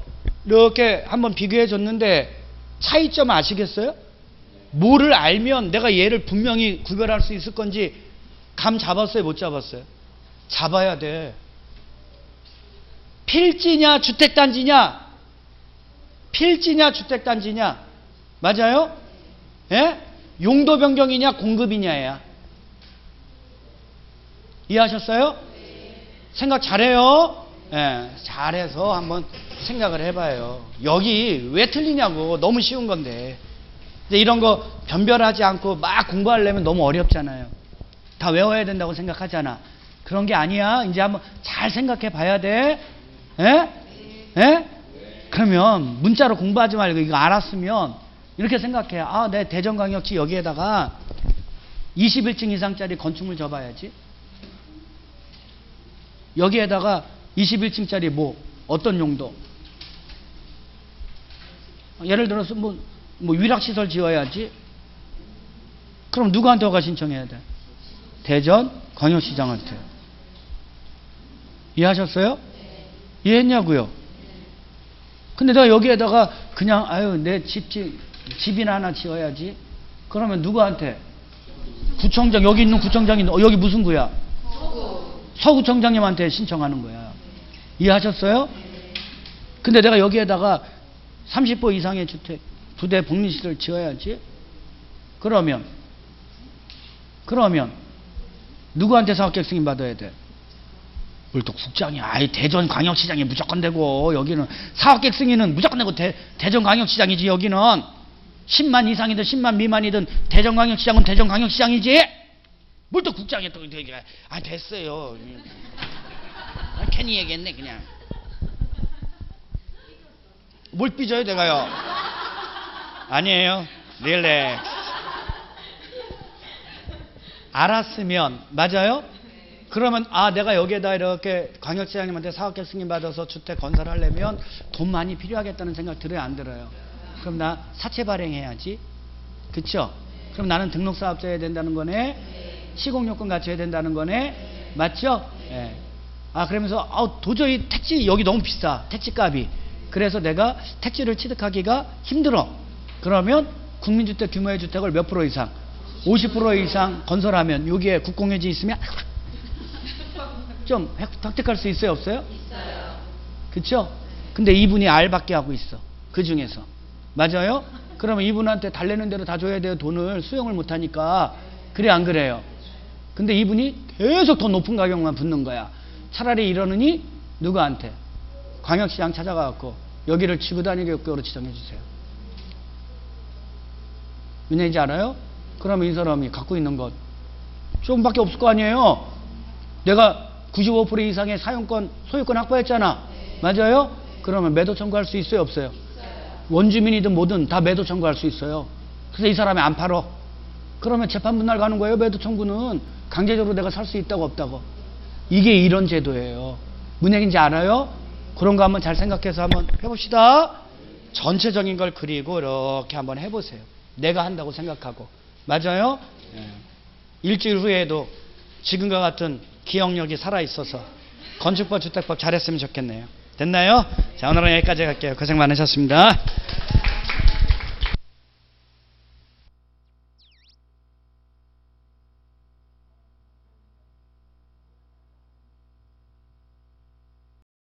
이렇게 한번 비교해 줬는데 차이점 아시겠어요? 뭐를 알면 내가 얘를 분명히 구별할 수 있을 건지 감 잡았어요? 못 잡았어요? 잡아야 돼. 필지냐 주택단지냐? 필지냐 주택단지냐? 맞아요? 예? 용도 변경이냐 공급이냐야. 이해하셨어요? 생각 잘해요. 예, 잘해서 한번 생각을 해봐요. 여기 왜 틀리냐고 너무 쉬운 건데. 근데 이런 거 변별하지 않고 막 공부하려면 너무 어렵잖아요. 다 외워야 된다고 생각하잖아. 그런 게 아니야. 이제 한번 잘 생각해 봐야 돼. 예? 예? 그러면 문자로 공부하지 말고 이거 알았으면 이렇게 생각해. 아, 내 대전광역시 여기에다가 21층 이상짜리 건축물 접어야지. 여기에다가 21층짜리 뭐 어떤 용도? 예를 들어서 뭐, 뭐 위락시설 지어야지. 그럼 누구한테 허가 신청해야 돼? 대전 광역시장한테. 이해하셨어요? 이해했냐고요? 근데 내가 여기에다가 그냥 아유 내 집, 집 집이나 하나 지어야지. 그러면 누구한테? 구청장 여기 있는 구청장이 어, 여기 무슨 구야? 서구청장님한테 신청하는 거야. 이해하셨어요? 근데 내가 여기에다가 30호 이상의 주택, 두대 복리시설 지어야지. 그러면, 그러면, 누구한테 사업계획 승인 받아야 돼? 뭘또 국장이, 아이, 대전 광역시장이 무조건 되고, 여기는 사업계획 승인은 무조건 되고, 대, 대전 광역시장이지, 여기는. 10만 이상이든 10만 미만이든 대전 광역시장은 대전 광역시장이지? 뭘또 국장이 또, 되게, 아, 됐어요. 아, 괜히 얘기했네, 그냥. 뭘 삐져요, 내가요? 아니에요. 릴렉스. 알았으면, 맞아요? 그러면, 아, 내가 여기에다 이렇게 광역시장님한테 사업계 승인 받아서 주택 건설하려면 돈 많이 필요하겠다는 생각 들어요, 안 들어요? 그럼 나 사채 발행해야지. 그쵸? 그럼 나는 등록사업자여야 된다는 거네? 시공요건 갖춰야 된다는 거네? 맞죠? 예. 아, 그러면서, 아, 도저히 택지 여기 너무 비싸. 택지 값이. 그래서 내가 택지를 취득하기가 힘들어. 그러면 국민주택 규모의 주택을 몇 프로 이상? 50% 이상 건설하면 여기에 국공유지 있으면 좀 획- 획득할 수 있어요, 없어요? 그쵸? 근데 이분이 알밖에 하고 있어. 그 중에서. 맞아요? 그러면 이분한테 달래는 대로 다 줘야 돼요. 돈을 수용을 못하니까. 그래, 안 그래요? 근데 이분이 계속 더 높은 가격만 붙는 거야. 차라리 이러느니 누구한테? 광역시장 찾아가갖고 여기를 다니게 역으로 지정해 주세요. 왜냐인지 알아요? 그러면 이 사람이 갖고 있는 것 조금밖에 없을 거 아니에요? 내가 95% 이상의 사용권, 소유권 확보했잖아. 맞아요? 그러면 매도 청구할 수 있어요, 없어요? 원주민이든 뭐든 다 매도 청구할 수 있어요. 그래서 이 사람이 안 팔어. 그러면 재판부 날 가는 거예요, 매도 청구는. 강제적으로 내가 살 수 있다고 없다고. 이게 이런 제도예요. 무슨 얘기인지 알아요? 그런 거 한번 잘 생각해서 한번 해봅시다. 전체적인 걸 그리고 이렇게 한번 해보세요. 내가 한다고 생각하고. 맞아요? 예. 일주일 후에도 지금과 같은 기억력이 살아있어서 건축법, 주택법 잘했으면 좋겠네요. 됐나요? 자, 오늘은 여기까지 갈게요. 고생 많으셨습니다.